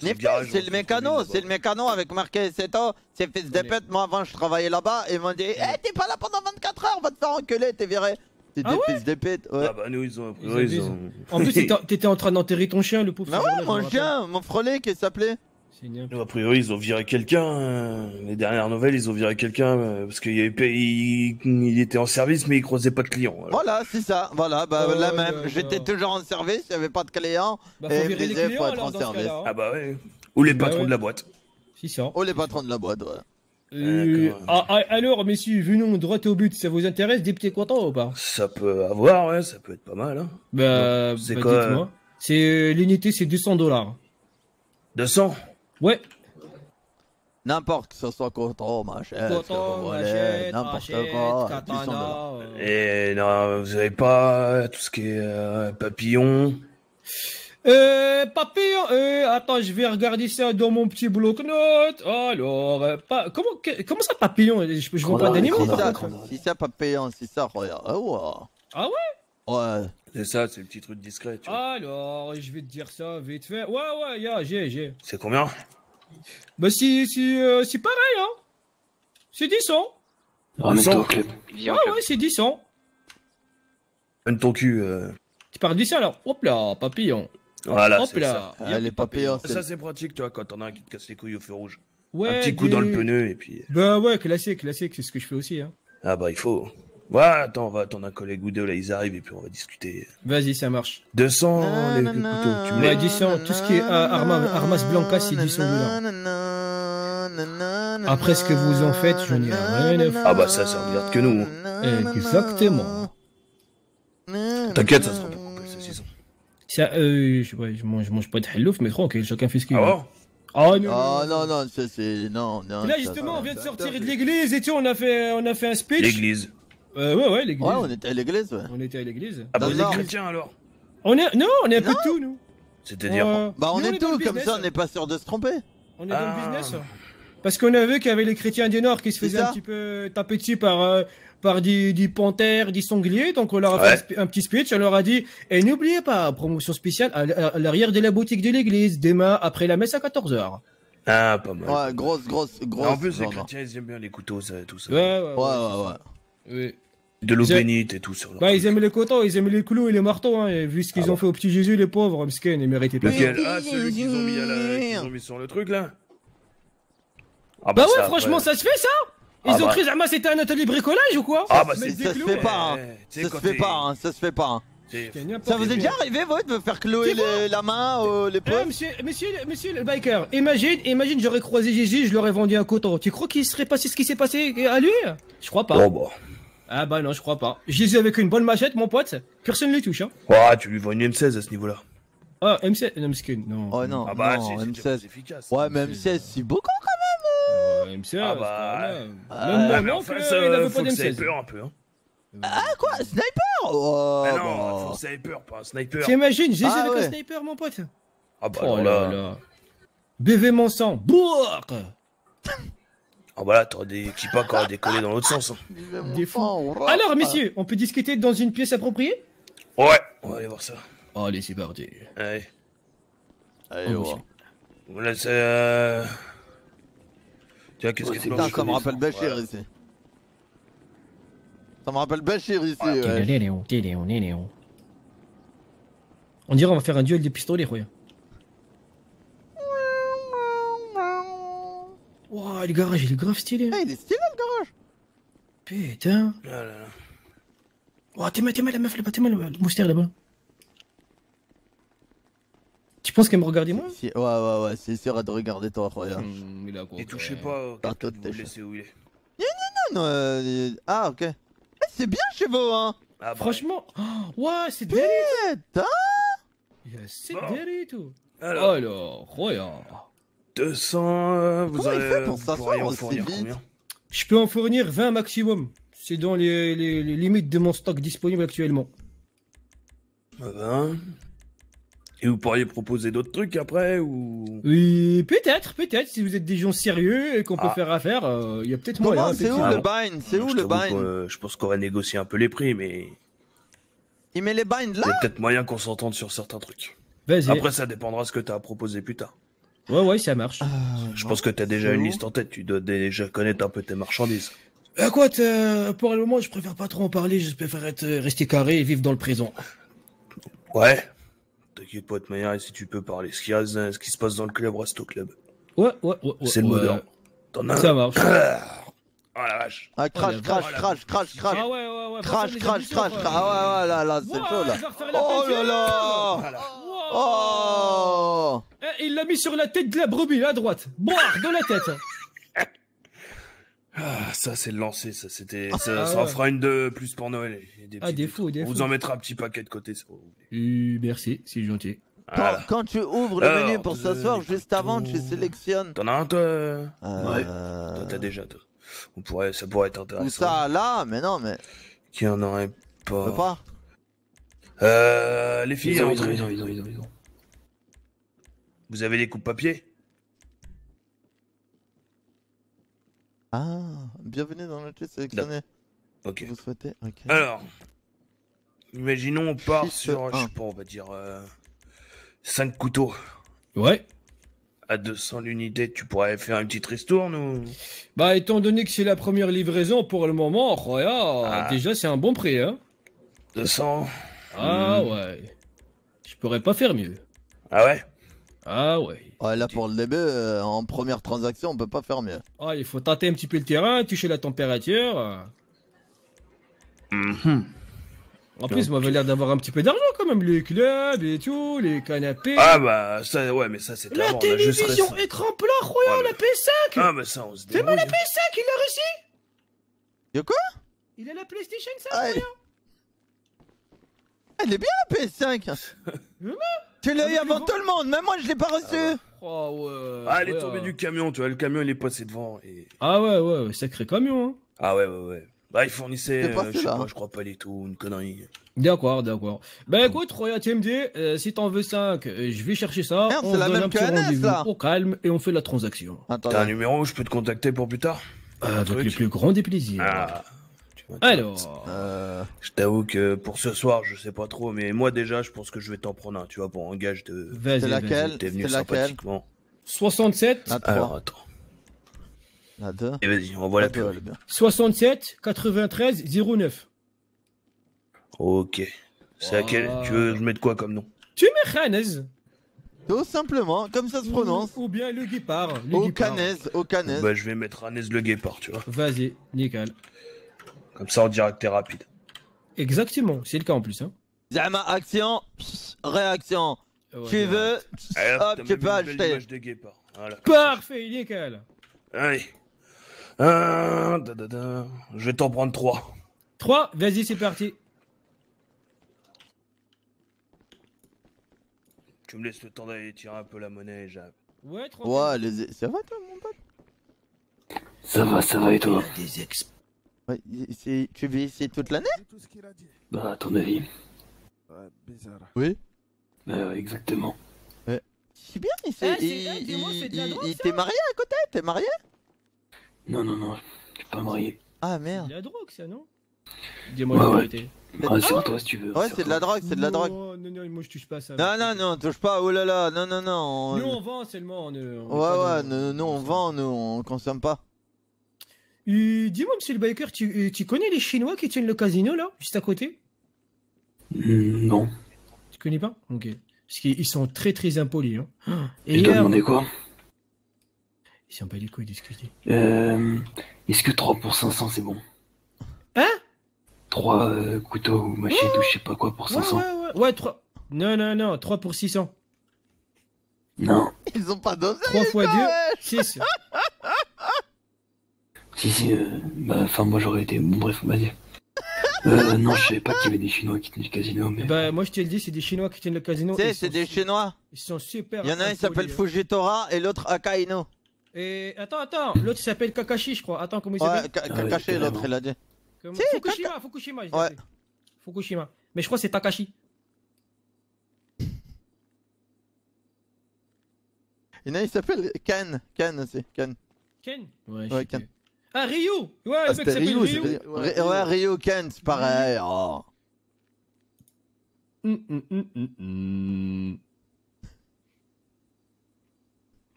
c'est le mécano, c'est le mécano avec marqué Seto, c'est fils de pète, moi avant je travaillais là-bas et ils m'ont dit Eh t'es pas là pendant 24 heures, on va te faire enculer, t'es viré. T'es Ah des fils de pète, ouais. Ah bah nous, ils ont... a Ils priori, ils abusent. ont... En plus, t'étais- en train d'enterrer ton chien, le pauvre. Bah ouais, mon chien, mon frôlé qui s'appelait. Nous, a priori, ils ont viré quelqu'un. euh, Les dernières nouvelles, ils ont viré quelqu'un euh, parce qu'il il... il était en service, mais il croisait pas de clients. voilà. Voilà, c'est ça, voilà, bah Oh, la même. J'étais toujours en service, il y avait pas de clients. Bah, Et virer les disait, clients faut être alors en service. hein. Ah bah ouais. Ou les Bah patrons ouais. de la boîte. Si ça. Oh, les patrons de la boîte, voilà. Euh, ah, ah, alors, messieurs, venons droit au but. Ça vous intéresse des petits contents ou pas? Ça peut avoir, ouais, ça peut être pas mal. Hein. Bah, C'est bah, quoi, dites-moi. C'est euh, l'unité, c'est 200 dollars. 200 Ouais. N'importe que ce soit coton, machette, Coton, volet, machette, n'importe quoi. 200 katana. dollars. euh. Et non, vous avez pas tout ce qui est euh, papillon? Euh, papillon, euh, attends, je vais regarder ça dans mon petit bloc-notes. Alors, euh, pa- comment, que- comment ça papillon? Je, je vois pas d'animaux Si ça, contre. grandeur. si ça regarde. Ah ouais. Ah ouais? Ouais. C'est ça, c'est le petit truc discret, tu vois. Alors, je vais te dire ça vite fait. Ouais, ouais, yeah, j'ai, j'ai. C'est combien? Bah, si, si, euh, c'est pareil, hein. C'est 10 ans. Ramène-toi au club. Ouais, ouais, c'est 10 ans. Donne ton cul. euh. Tu parles ça, alors. Hop là, papillon. Voilà, Hop c'est là. ça. y a papier. payante. Ça, c'est pratique, tu vois, quand t'en as un qui te casse les couilles au feu rouge. Ouais, un petit coup dans le des- pneu et puis. Bah ouais, classique, classique, c'est ce que je fais aussi. Hein. Ah bah, il faut. Ouais, attends, on va attendre un collègue ou deux, là, ils arrivent et puis on va discuter. Vas-y, ça marche. 200, les, les couteaux, tu me Ouais, les. 200, tout ce qui est, euh, arma- armas blancas, c'est 200 dollars. Après ce que vous en faites, j'en ai rien à foutre. Ah bah, ça, ça regarde que nous. Exactement. T'inquiète, ça sera pas compris, c'est 600. Ça, euh, je, ouais, je, mange, je mange pas de hallouf, mais tranquille, chacun fait ce qu'il veut. Ah Ah non. Oh non, non, c'est. c'est- Non, non. Là justement, ça, on vient de sortir de l'église et tout, on a fait, on a fait un speech. L'église. Euh, ouais, ouais, l'église. Ouais, on était à l'église, ouais. On était à l'église. Ah bah, Non, vous êtes non. chrétien alors On est, non, on est un peu de tout, nous. C'est-à-dire. Euh, Bah, on nous, est tout, comme business. ça, on n'est pas sûr de se tromper. On est dans Ah. le business. Parce qu'on a vu qu'il y avait les chrétiens du Nord qui se faisaient un petit peu taper dessus par, euh, par des, des panthères, des sangliers. Donc on leur a Ouais. fait un un, petit speech. On leur a dit Et n'oubliez pas, promotion spéciale à, l'arrière de la boutique de l'église, demain après la messe à 14h. Ah, pas mal. Ouais, grosse, grosse, grosse. en plus, les non, non. chrétiens, ils aiment bien les couteaux, ça, tout ça. Ouais, ouais, Ouais, ouais, ouais. Ouais. De l'eau bénite et tout sur leur Bah, ils aiment les cotons, ils aiment les clous et les marteaux. Hein, et vu ce qu'ils Ah ont bon. fait au petit Jésus, les pauvres, Msken, ils méritaient pas. Lequel Ah, celui qu'ils ont mis à la... qu'ils ont mis sur le truc, là Ah Bah ouais, ça, franchement, après- ça se fait ça Ils Ah ont bah. cru, ah, c'était un atelier bricolage ou quoi Ah bah Mettre c'est des ça se clous, fait ouais. pas, hein. Eh, Ça se fait pas, hein, ça se fait pas. hein. Ça vous est déjà arrivé, vous, de faire clouer les- la main aux les Eh, poings monsieur, monsieur, monsieur le biker, imagine, imagine, j'aurais croisé Jésus, je l'aurais vendu un coton. Tu crois qu'il serait passé ce qui s'est passé à lui? Je crois pas. Oh bah. Ah bah non, je crois pas. Jésus avec une bonne machette, mon pote, personne ne le touche. Hein. Ouais, tu lui vends une M16 à ce niveau-là. Ah, MC, non, Msken, non. Oh non, Ah bah, non, c'est- c'est déjà M16. plus efficace. Ouais, mais M16, c'est beaucoup Ouais, MC, Ah c'est bah, pas mal. ouais. Même Ah, mon mais oncle, enfin, il ça, avait faut pas que ça ait d'M16. peur un peu, hein. Ah quoi Sniper? Oh, Mais non, bah. faut peur, pas un sniper. T'imagines, Jésus Ah avec ouais. un sniper, mon pote Ah bah Oh là là. là. BV mon sang, bourre Ah bah là, t'aurais des kippas qui auraient décollé dans l'autre sens. hein. Des fous. Oh, Alors, messieurs, on peut discuter dans une pièce appropriée? Ouais, on va aller voir ça. Allez, c'est parti. Allez. Allez, Oh, ouais. monsieur. Voilà, c'est. Euh... Tiens, qu'est-ce que tu Putain, ça me rappelle Bachir ici. Ça me rappelle Bachir ici, ouais. Téléon. On dirait on va faire un duel des pistolets, quoi. Wow, le garage, il est grave stylé. Eh, il est stylé le garage Putain. Ah là là. Oh, t'es mal, t'es mal, la meuf là-bas, t'es mal, le moustière là-bas. Tu penses qu'elle me regardait moi Si- Ouais, ouais, ouais, c'est sûr de regarder toi, regarde. Hmm, il a quoi Et touchez pas de vous laisser où il est. Non, euh, il- Ah, ok. Eh, c'est bien chez vous, hein Ah bah, Franchement, oh, ouais, c'est. Putain C'est Bon. derrière tout. Alors, Alors, regarde. 200, euh, vous Comment il avez- fait pour vous s'asseoir pourriez en aussi fournir vite combien Je peux en fournir 20 maximum. C'est dans les, les- les limites de mon stock disponible actuellement. Ah ben. Et vous pourriez proposer d'autres trucs après ou? Oui, peut-être, peut-être, si vous êtes des gens sérieux et qu'on peut Ah. faire affaire, euh, il y a peut-être moyen. C'est où le bind C'est où Je le bind Je pense qu'on va négocier un peu les prix, mais Il met les binds il là y a peut-être moyen qu'on s'entende sur certains trucs. Vas-y. Après, ça dépendra ce que tu as à proposer plus tard. Ouais, ouais, ça marche. Je pense que tu as déjà une liste en tête, tu dois déjà connaître un peu tes marchandises. Écoute, euh, pour le moment, je préfère pas trop en parler, je préfère être, euh, rester carré et vivre dans le présent. Ouais. T'inquiète pas de manière, et si tu peux parler, ce qui, reste- ce qui se passe dans le club reste au club. Ouais, ouais, ouais. ouais, C'est le ouais. moderne. T'en as Ça marche. Oh la vache. Ah, Oh, crash, la crash, crash, crash, crash Ah ouais, ouais, ouais. Crash, crash, crash, crash Ah ouais, ouais, là, là, c'est chaud, là Oh là là. Oh Il l'a mis sur la tête de la brebis, à droite. Boire dans la tête. Ah, ça c'est le lancer, ça c'était. Ah, Ça, ça ouais. en fera une de plus pour Noël. et des Ah, petits des trucs. fous, des On fous. vous en mettra un petit paquet de côté. ça. Euh, merci, c'est gentil. quand, Voilà. quand tu ouvres le Alors, menu pour s'asseoir, juste avant, tu sélectionnes. T'en as un toi euh Euh, Toi t'as déjà toi. On pourrait, ça pourrait être Où intéressant. ça Là Mais non, mais. Qui en aurait pas. pas? Euh, les filles, Ils ont, entrez. ils ont, ils ont, ils ont, ils ont. Vous avez des coupes papier? Ah, bienvenue dans le chat sélectionné. Ok. Vous souhaitez Ok. Alors, imaginons on part sur, je un. sais pas, on va dire 5 couteaux Ouais. à 200 l'unité. Tu pourrais faire une petite ristourne ou? Bah, étant donné que c'est la première livraison pour le moment, regarde, Ah. déjà c'est un bon prix, hein. 200 Ah Hmm. ouais. Je pourrais pas faire mieux. Ah ouais? Ah ouais. Ouais, là pour le début, euh, en première transaction, on peut pas faire mieux. Ah, il faut tâter un petit peu le terrain, toucher la température. Mhm. En plus, moi, avait l'air d'avoir un petit peu d'argent quand même, les clubs et tout, les canapés. Ah bah, ça, ouais, mais ça c'était la avant. Télévision, écran plat, regarde, Ouais, la PS5 Ah, mais ça, on se C'est moi débrouille. la PS5, il l'a reçu Y'a quoi? Il a la PlayStation 5, Ah, regarde. Elle est bien la PS5 Vraiment? Tu l'as eu avant tout le monde, même moi je l'ai pas reçu Oh ouais. Ah, elle est tombée euh. du camion, tu vois, le camion il est passé devant. Et... Ah ouais, ouais, ouais, sacré camion, hein. Ah ouais, ouais, ouais. Bah, il fournissait, euh, je sais là, pas, hein. je crois pas les tout, une connerie. D'accord, d'accord. Bah écoute, Roya TMD, euh, si t'en veux 5, je vais chercher ça. Merde, on c'est la donne même un petit rendez-vous là. Au calme et on fait la transaction. T'as un numéro où je peux te contacter pour plus tard? Avec truc. le plus grand des plaisirs. Ah. Alors. euh... Je t'avoue que pour ce soir, je sais pas trop, mais moi déjà, je pense que je vais t'en prendre un, tu vois, pour un gage de. Vas-y, C'est vas-y. laquelle T'es venu C'est laquelle sympathiquement. 67, La 3, Alors attends. la 2. Et vas-y, on voit la La deux, pub. elle est bien. 67, 93, 09. Ok. C'est à quel Voilà. Tu veux que je mette quoi comme nom? Tu mets Khanez. Tout simplement, comme ça se prononce. Ou, ou bien le guépard. Le Au guépard. au canaise. Bah, je vais mettre Hanès le guépard, tu vois. Vas-y, nickel. Comme ça, on dira que t'es rapide. Exactement, c'est le cas en plus. Hein. Zama, action, pss, réaction. Ouais, tu ouais. veux, pss, hop, tu peux acheter. de. Voilà. Parfait, nickel. Allez. Un, da, da, da. Je vais t'en prendre trois. 3, vas-y, c'est parti. Tu me laisses le temps d'aller tirer un peu la monnaie j'arrive. Ouais, tranquille. Ouais, les... ça va toi, mon pote? Ça va, ça va et toi? Des. Ouais, c'est- Tu vis ici toute l'année? C'est. Bah, à ton avis Ouais, bizarre. Oui. Bah, exactement. C'est bien, il s'est. C'est- il- c'est ça T'es marié à côté T'es marié? Non, non, non, je suis pas marié. Ah C'est merde. de la drogue, ça, non? Dis-moi Ouais, la ouais. vérité. Rassure-toi si tu veux. Ouais, c'est de la drogue, c'est de la drogue. Non, non, non, moi je touche pas à ça. Non, non, non, touche pas, oh là là, non, non, non. Nous on- vend seulement. On, Ouais, ouais, nous, on vend, nous, on consomme pas. Euh, Dis-moi, monsieur le biker, tu, euh, tu connais les Chinois qui tiennent le casino là, juste à côté? Hmm, non. Tu connais pas? Ok. Parce qu'ils sont très très impolis. Hein. Et hier, demander quoi? Ils sont pas les couilles de ce que je dis. Euh. Est-ce que 3 pour 500 c'est bon? Hein? 3 euh, couteaux ou machettes ou je sais pas quoi pour Ouais, 500 ouais, ouais. Ouais, 3. Non, non, non, 3 pour 600. Non. Ils ont pas dosé 3 fois quoi, 2, ouais. 6. Si, si, euh, bah, enfin, moi j'aurais été. Bon, bref, vas-y. Euh, non, je savais pas qu'il y avait des Chinois qui tenaient le casino, mais. Bah, moi je te le dis, c'est des Chinois qui tiennent le casino. Tu sais, c'est des su- Chinois. Ils sont super. Il y en a un qui s'appelle hein. Fujitora et l'autre Akaino. Et attends, attends, l'autre il s'appelle Kakashi, je crois. Attends, comment il s'appelle Ah ouais, carrément. l'autre, il a dit. Comment- Si, Fukushima, Fukushima, je Ouais. Fukushima. Mais je crois que c'est Takashi. Il y en a un qui s'appelle Ken. Ken aussi, Ken. Ken? Ouais, Ken. Ah, Ryu Ouais, Ah, le mec c'était s'appelle Ryu, Ryu. c'est Ryu. Ouais, Ryu Ken, c'est pareil. Oh. Hum, hum, hum,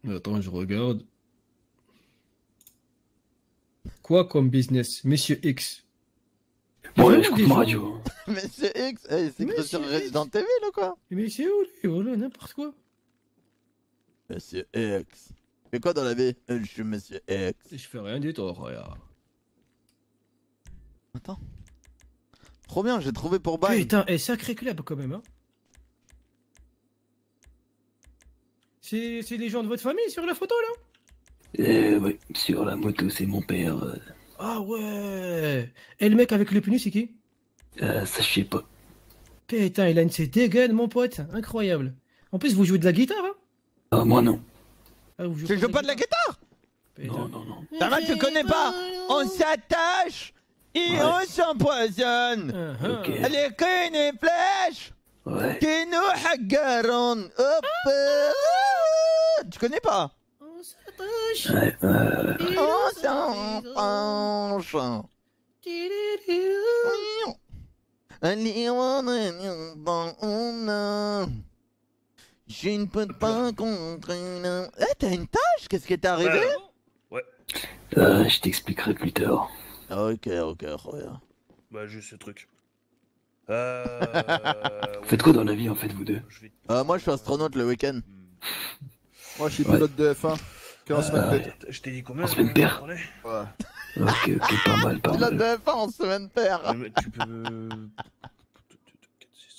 hum. Attends, je regarde. Quoi comme business? Monsieur X. Bon, Vraiment allez, écoute des ma gens- radio. Monsieur X, hey, c'est écrit sur c'est- Resident Evil ou quoi? Mais c'est où lui? Voilà, n'importe quoi. Monsieur X. Fais quoi dans la vie Je suis Monsieur X. Je fais rien du tout, regarde. Attends. Trop bien, j'ai trouvé pour bail. Putain, et sacré club quand même, hein. C'est c'est les gens de votre famille sur la photo là? Euh, ouais, sur la moto, c'est mon père. Euh, Ah ouais Et le mec avec le pneu, c'est qui? Euh, ça, je sais pas. Putain, il a une de ses dégaines, mon pote. Incroyable. En plus, vous jouez de la guitare, hein? Ah, moi non. Tu joues pas de la guitare. Non, non, non. Ça va, tu connais pas On s'attache et Ouais. on s'empoisonne. Ah, ah. Ok. Les cannes et flèches Ouais. qui nous euh, Tu connais pas On s'attache. Ouais, euh, On s'en penche. Je ne peux pas contre une... Eh, t'as une tâche? Qu'est-ce qui t'est arrivé? euh, je t'expliquerai plus tard. Ok, ok, regarde. Bah, juste ce truc. Euh. Vous faites quoi dans la vie en fait, vous deux? Euh, moi, je suis astronaute le week-end. Moi, je suis Ouais. pilote de F1. Que en semaine Euh, paire. Je t'ai dit combien En semaine paire. Ouais. Ok, ok, pas mal, pas Pilote mal. de F1 en semaine paire. Ah, Tu peux.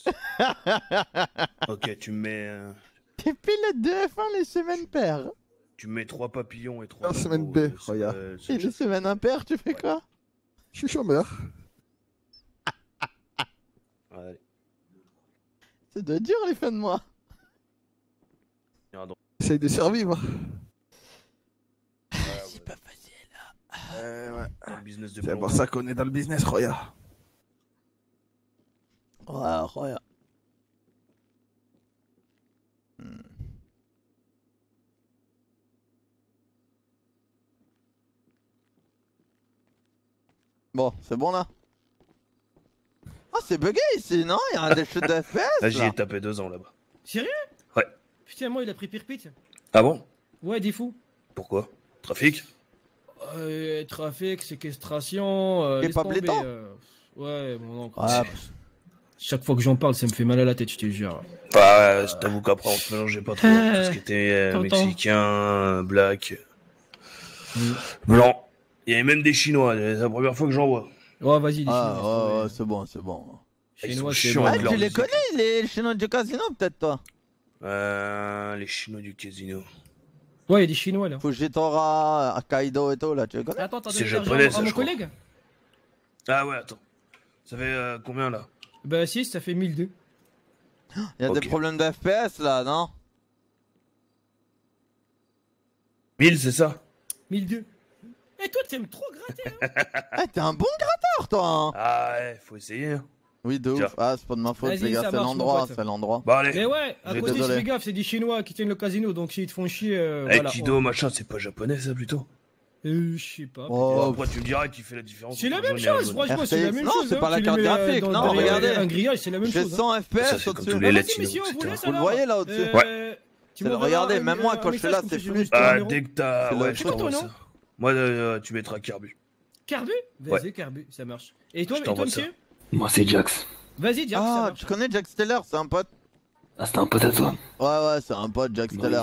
ok, tu me mets. euh, T'es pilote de F1 les semaines paires. Tu me mets trois papillons et trois. En semaine B, c'est- regarde. euh, c'est- Et les semaines impaires, tu fais quoi? Je suis chômeur. Doit être dur les fins de mois. Essaye de survivre. C'est pas facile. Euh, ouais. Dans le business de C'est pour ça qu'on est dans le business, regarde. Ouais, regarde. Hmm. Bon, c'est bon là Ah, c'est bugué ici, non? Il y a des chutes de Là, j'y ai tapé deux ans là-bas. Sérieux? Ouais. Putain, moi, il a pris pire pit. Ah bon? Ouais, des fous. Pourquoi? Trafic? Euh, trafic, séquestration. Euh, pas euh, Ouais, mon oncle. Ouais. Chaque fois que j'en parle, ça me fait mal à la tête, je te jure. Bah, je t'avoue qu'après, on se mélangeait pas trop. Euh, Tout ce qui était euh, mexicain, black, Mm. blanc. Il y avait même des chinois, c'est la première fois que j'en vois. Ouais, vas-y, les Ah, Chinois, ouais, ouais, c'est bon, c'est bon. Chinois, c'est bon. Ah, tu les connais, les chinois du casino, peut-être toi? Euh, les chinois du casino. Ouais, il y a des Chinois là. Fujitora, Kaido et tout, là, tu les connais? Attends, t'as C'est japonais, ça, mon collègue Ah ouais, attends. Ça fait euh, combien là? Bah, si, ça fait 1002. Il y a des problèmes de FPS là, non? 1000, c'est ça? 1002. Et toi, t'aimes trop gratter hein Eh, t'es un bon gratteur, toi hein Ah ouais, faut essayer. hein. Oui, de ouf. Ah, c'est pas de ma faute, les gars, c'est l'endroit, c'est l'endroit. Bon, allez. Mais ouais, à côté, fais gaffe, c'est des Chinois qui tiennent le casino, donc s'ils te font chier, euh, Eh, voilà. Kido, machin, c'est pas japonais ça plutôt Euh, je sais pas. Oh, Après, tu me diras qui fait la différence. C'est la même chose, franchement, c'est la même non, chose. c'est hein. pas la carte euh, graphique, non, regardez. Un grillage, c'est la même J'ai chose. hein. 100 Ça, FPS c'est au-dessus. Bah, etc. vous le voyez là au-dessus Euh, C'est m'enverras regardez, même moi, quand je suis message là, c'est ton Ah, dès que t'as. C'est Ouais, je C'est t'envoie ça. Moi, tu mettras Carbu. Carbu Vas-y, Carbu, ça marche. Et toi, monsieur Moi, c'est Jax. Vas-y, ça Ah, tu connais Jack Steller, c'est un pote Ah, c'était un pote à toi. Ouais, ouais, c'est un pote, Jack Non, Steller.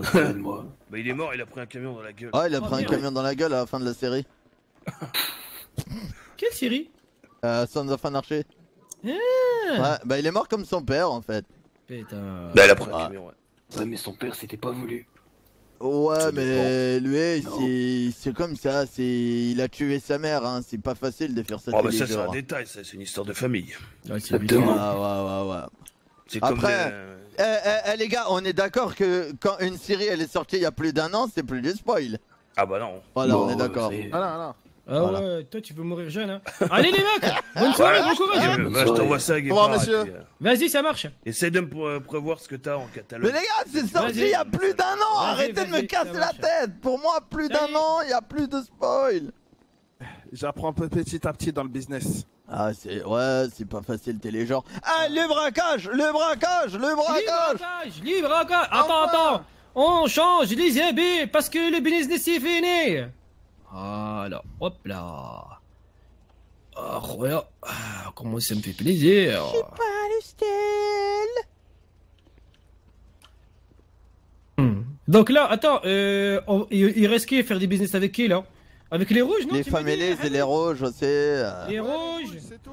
De moi. Bah, il est mort, il a pris un camion dans la gueule. Ah, il a Oh, pris un merde. camion dans la gueule à la fin de la série. Quelle série? Euh, Sons of Anarchy. Ah. Ouais, bah il est mort comme son père en fait. Putain. Bah, il a pris un Ah. camion, ouais. Ouais, mais son père, c'était pas voulu. Ouais, Ça mais lui, c'est comme ça, c'est il a tué sa mère, hein. c'est pas facile de faire ça Oh, bah, ça, c'est un détail, ça, c'est une histoire de famille. Ouais, c'est Exactement. Ouais, ouais, ouais, ouais. C'est comme Après, des- Eh, eh, eh, les gars, on est d'accord que quand une série elle est sortie il y a plus d'un an, c'est plus du spoil. Ah, bah non. Voilà, Bon, on est d'accord. Ah non. Ah Voilà. ouais, toi tu veux mourir jeune, hein. Allez les mecs Bonne soirée, bon courage je t'envoie ça, Guépard, monsieur. euh, Vas-y, ça marche Essaye de me pr- prévoir ce que t'as en Mais catalogue. les gars, c'est sorti il y a plus d'un an, arrêtez de me casser la tête. Pour moi, plus d'un an, il y a plus de spoil. J'apprends peu petit à petit dans le business. Ah, c'est ouais, c'est pas facile, gens. Ah, le braquage, le braquage, le braquage. braquage, libre braquage Attends, Enfin. attends On change les habits parce que le business est fini Voilà, hop là Ah, voilà Ah, Comment ça me fait plaisir Pas le style. Hmm. Donc là, attends, euh, on- il, il reste qui Faire des business avec qui là? Avec les rouges, non Les dit familiers et les rouges aussi. euh, Les rouges C'est tout.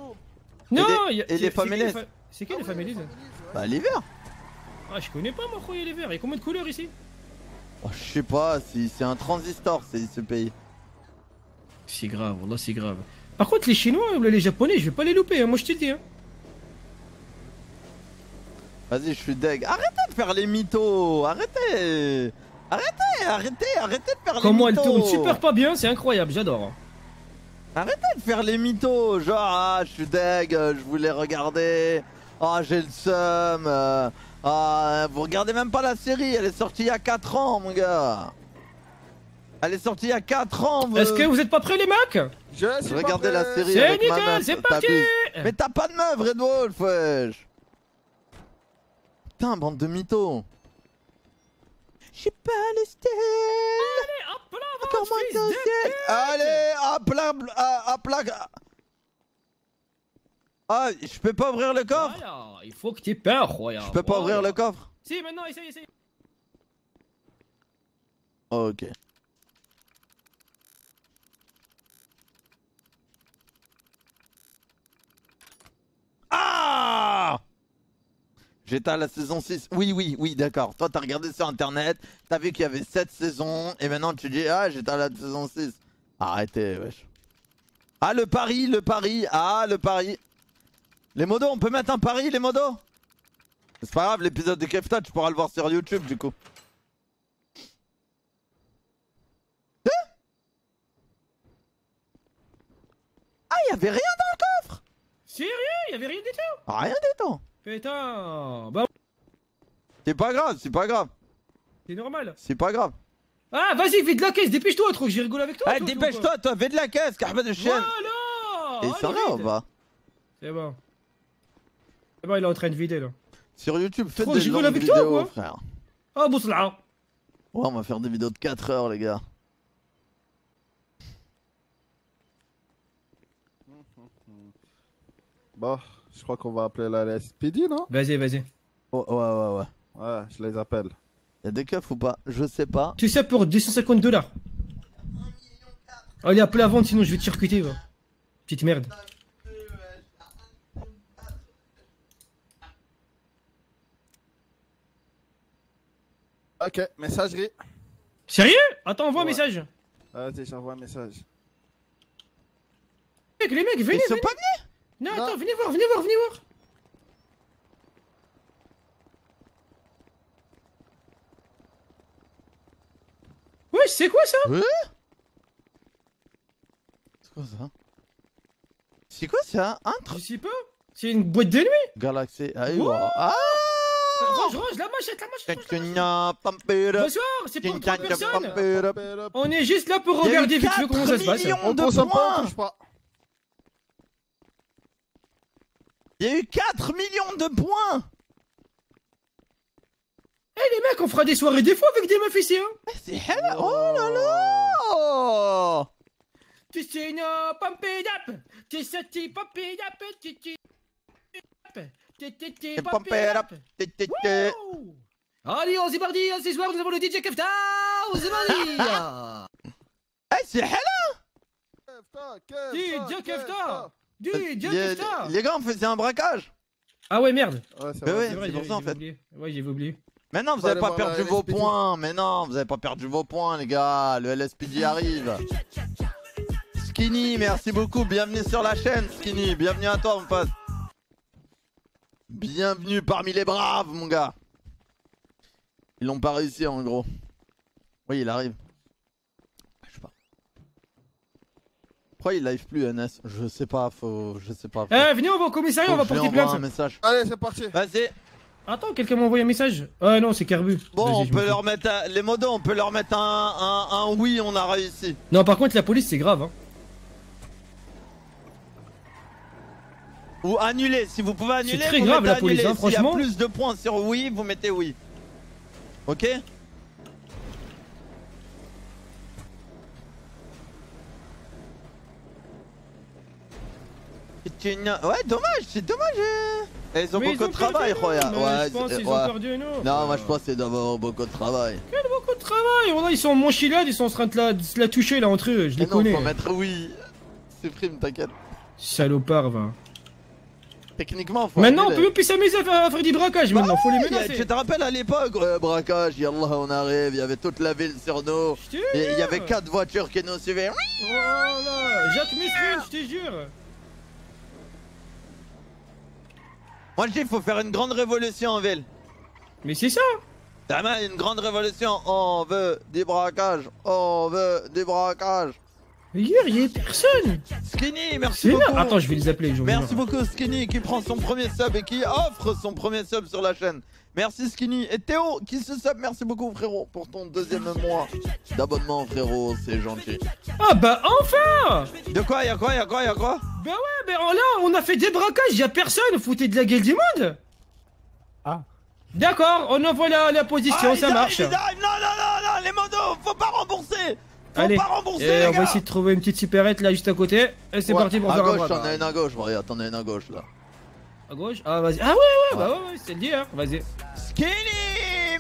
Non les- il y a- et c'est- les fa- C'est qui les familiers Bah, l'hiver. Ah, je connais pas moi, croyez les verts. Il y a combien de couleurs ici Oh, je sais pas, c'est un transistor, c'est ce pays. C'est grave, là c'est grave. Par contre, les Chinois ou les Japonais, je vais pas les louper, hein, moi je te le dis. Hein. Vas-y, je suis deg. Arrêtez de faire les mythos. Arrêtez. Arrêtez, arrêtez, arrêtez de faire Comment les elle mythos. tourne super pas bien, c'est incroyable, j'adore. Arrêtez de faire les mythos. Genre, ah, je suis deg, euh, je voulais regarder. Ah, j'ai le seum. euh, Ah, vous regardez même pas la série, elle est sortie il y a 4 ans, mon gars. Elle est sortie il y a 4 ans. vous- Est-ce que vous êtes pas prêts les mecs? Je suis Regardez pas la série C'est avec ma nickel, c'est parti. Mais t'as pas de meuf, Red Wolf, wesh Putain, bande de mythos J'ai pas le style. Allez, hop là, Encore moins de Allez, hop là, ah, hop là. Ah, je peux pas ouvrir le coffre? Voilà, il faut que tu peur, Roya. Je peux pas ouvrir le coffre? Si, maintenant, essaye, essaye. Ok. Ah J'étais à la saison 6. Oui, oui, oui, d'accord. Toi, t'as regardé sur internet, t'as vu qu'il y avait 7 saisons, et maintenant tu dis, ah, j'étais à la saison 6. Arrêtez, wesh. Ah, le pari, le pari, ah, le pari. Les modos, on peut mettre un pari, les modos? C'est pas grave, l'épisode de Kefta, tu pourras le voir sur YouTube, du coup. Ah, il y avait rien dans le coffre Sérieux? Il y avait rien du tout? Rien du tout Putain Bah, C'est pas grave, c'est pas grave, c'est normal. c'est pas grave. Ah, vas-y, vide la caisse, dépêche-toi, trop, j'ai rigolé avec toi. Eh, toi, dépêche-toi, toi, fais de la caisse, Carmen de chien Voilà Et ça va ou pas? C'est bon. C'est bon, il est en train de vider, là. Sur YouTube, faites Trop, des je rigole longues avec toi, vidéos, frère. Ah, Boussla Ouais, on va faire des vidéos de 4 heures, les gars. Bon, je crois qu'on va appeler la LSPD, non? Vas-y, vas-y. Oh, ouais, ouais, ouais. Ouais, je les appelle. Y'a des keufs ou pas? Je sais pas. Tu sais, pour 250 dollars. Allez, appelle la vente, sinon je vais te circuiter, va. Petite merde. Ok, messagerie. Sérieux? Attends, envoie un message. Vas-y, j'envoie un message. Mec, les mecs, venez, Ils sont venez. pas venus? Non, Non. attends, venez voir, venez voir, venez voir. Ouais, c'est quoi ça? C'est quoi ça? C'est quoi ça? Un Je truc sais pas. C'est une boîte de nuit. Galaxy. Ah, Wow. Ah Range, range, la machette, la machette. range, la machette. Bonsoir c'est pour trois personnes. On est juste là pour regarder vite fait comment ça se passe. On de consomme pas, points. on touche pas. Il y a eu 4 millions de points. Eh les mecs, on fera des soirées des fois avec des meufs ici, hein. Eh, C'est hella... Oh là là. Tu sais, no, pump it up. Tu sais, tu pump it up. Tu Tu pump it up. Allez, on s'est parti, hein, ce soir nous avons le DJ Kefta, on s'est parti Eh, c'est hella DJ Kefta DJ Les- Les gars, on faisait un braquage Ah ouais, merde Ouais, c'est vrai. ouais. C'est pour j'ai- ça, en fait. oublié. Ouais, j'ai oublié. Mais non, vous avez pas perdu vos points. Mais non, vous avez pas perdu vos points, les gars. Le LSPD arrive. Skinny, merci beaucoup. Bienvenue sur la chaîne, Skinny. Bienvenue à toi, mon pote. Bienvenue parmi les braves, mon gars. Ils l'ont pas réussi, en gros. Oui, il arrive. Je sais pas. Pourquoi il live plus, NS Je sais pas, faut. Je sais pas. faut- Eh, venez, on va au commissariat, on va porter envoie un plainte. message. Allez, c'est parti. Vas-y. Attends, quelqu'un m'a envoyé un message Ah non, c'est Carbu. Bon, on peut leur mettre un- les modos, on peut leur mettre un, un, un oui, on a réussi. Non, par contre, la police, c'est grave, hein. Ou annuler, si vous pouvez annuler. très vous grave, la police, hein, S'il y a franchement. plus de points sur oui, vous mettez oui. Ok? Une- Ouais, dommage, c'est dommage. hein. Ils ont Mais beaucoup de ont travail, Roya. Ouais, je pense qu'ils ouais. ont perdu autre. Non, moi je pense qu'ils doivent avoir beaucoup de travail. beaucoup de travail? Voilà, ils sont en ils sont en train de la, de la toucher là entre eux, je Mais les non, connais. faut mettre oui. Supprime, t'inquiète. Salopard, va. Techniquement, faut. Maintenant, on peut même plus s'amuser à faire, à faire du braquage maintenant, faut les menacer. Tu te rappelles à l'époque, ouais, braquage, yallah, on arrive, il y avait toute la ville sur nous. Il y avait quatre voitures qui nous suivaient. Voilà, Jacques Mesrine, je te jure. Moi je dis, il faut faire une grande révolution en ville. Mais c'est ça. Vraiment, une grande révolution. On veut des braquages. On veut des braquages. Mais hier, il y avait personne. Skinny, merci beaucoup. là. Attends, je vais les appeler. ai Merci beaucoup Skinny qui prend son premier sub et qui offre son premier sub sur la chaîne. Merci Skinny. Et Théo qui se sub, merci beaucoup frérot pour ton deuxième mois d'abonnement frérot, c'est gentil. Ah bah enfin De quoi, y'a quoi, y'a quoi, y'a quoi? Bah ouais, mais oh là, on a fait des braquages, y a personne, foutez de la gueule du monde Ah. D'accord, on envoie la, la position, Ah, ça ils marche. arrivent, ils arrivent. Non, non, non, non, les modos, faut pas rembourser. Allez. pas rembourser, Et les on va essayer de trouver une petite supérette là juste à côté. Et c'est Ouais, parti pour faire un gauche, bras. t'en as une à gauche, regarde, t'en as une à gauche là. À gauche Ah, vas-y. Ah, ouais, ouais, bah ouais, ouais, c'est le dire. Vas-y. Skinny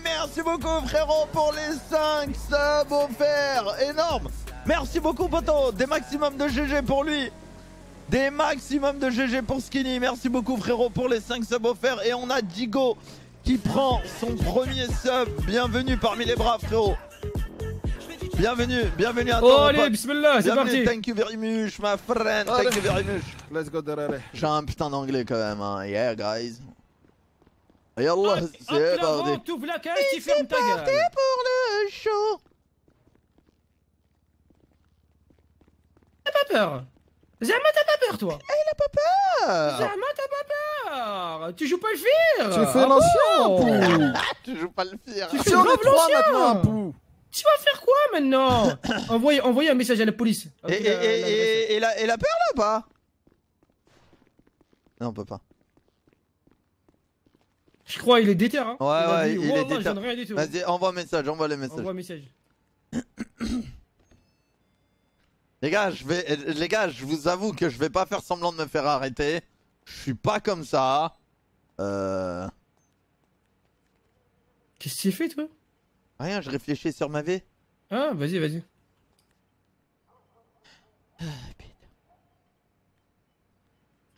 Merci beaucoup frérot pour les 5 subs offerts Énorme Merci beaucoup poto Des maximums de GG pour lui Des maximums de GG pour Skinny Merci beaucoup frérot pour les 5 subs offerts Et on a Digo qui prend son premier sub Bienvenue parmi les bras frérot Bienvenue, bienvenue à Oh, toi mon allez, bismillah, c'est Bienvenue, parti. thank you very much my friend, thank you very much. Let's go derrière. J'ai un putain d'anglais quand même hein, yeah guys. Yallah, Hop, c'est parti fermes ta gueule. pour le show. T'as pas peur? Zama, t'as pas peur, toi? Ah, Zama, t'as pas peur. Tu joues pas le fire Tu fais Ah l'ancien, bon Pou Tu joues pas le pire Tu fais trois l'ancien. maintenant, Pou Tu vas faire quoi maintenant envoyez, envoyez un message à la police. Et, et, et, et, et la, et la perle ou pas Non, on peut pas. Je crois il est déter. Hein. Ouais, a ouais, dit, il est Wallah, déter. j'en ai rien du tout. Vas-y, envoie un message, envoie les messages. Envoie un message. Les gars, je vais, les gars, je vous avoue que je vais pas faire semblant de me faire arrêter. Je suis pas comme ça. Euh... Qu'est-ce que tu fais toi? Rien, je réfléchis sur ma vie. Ah, vas-y, vas-y.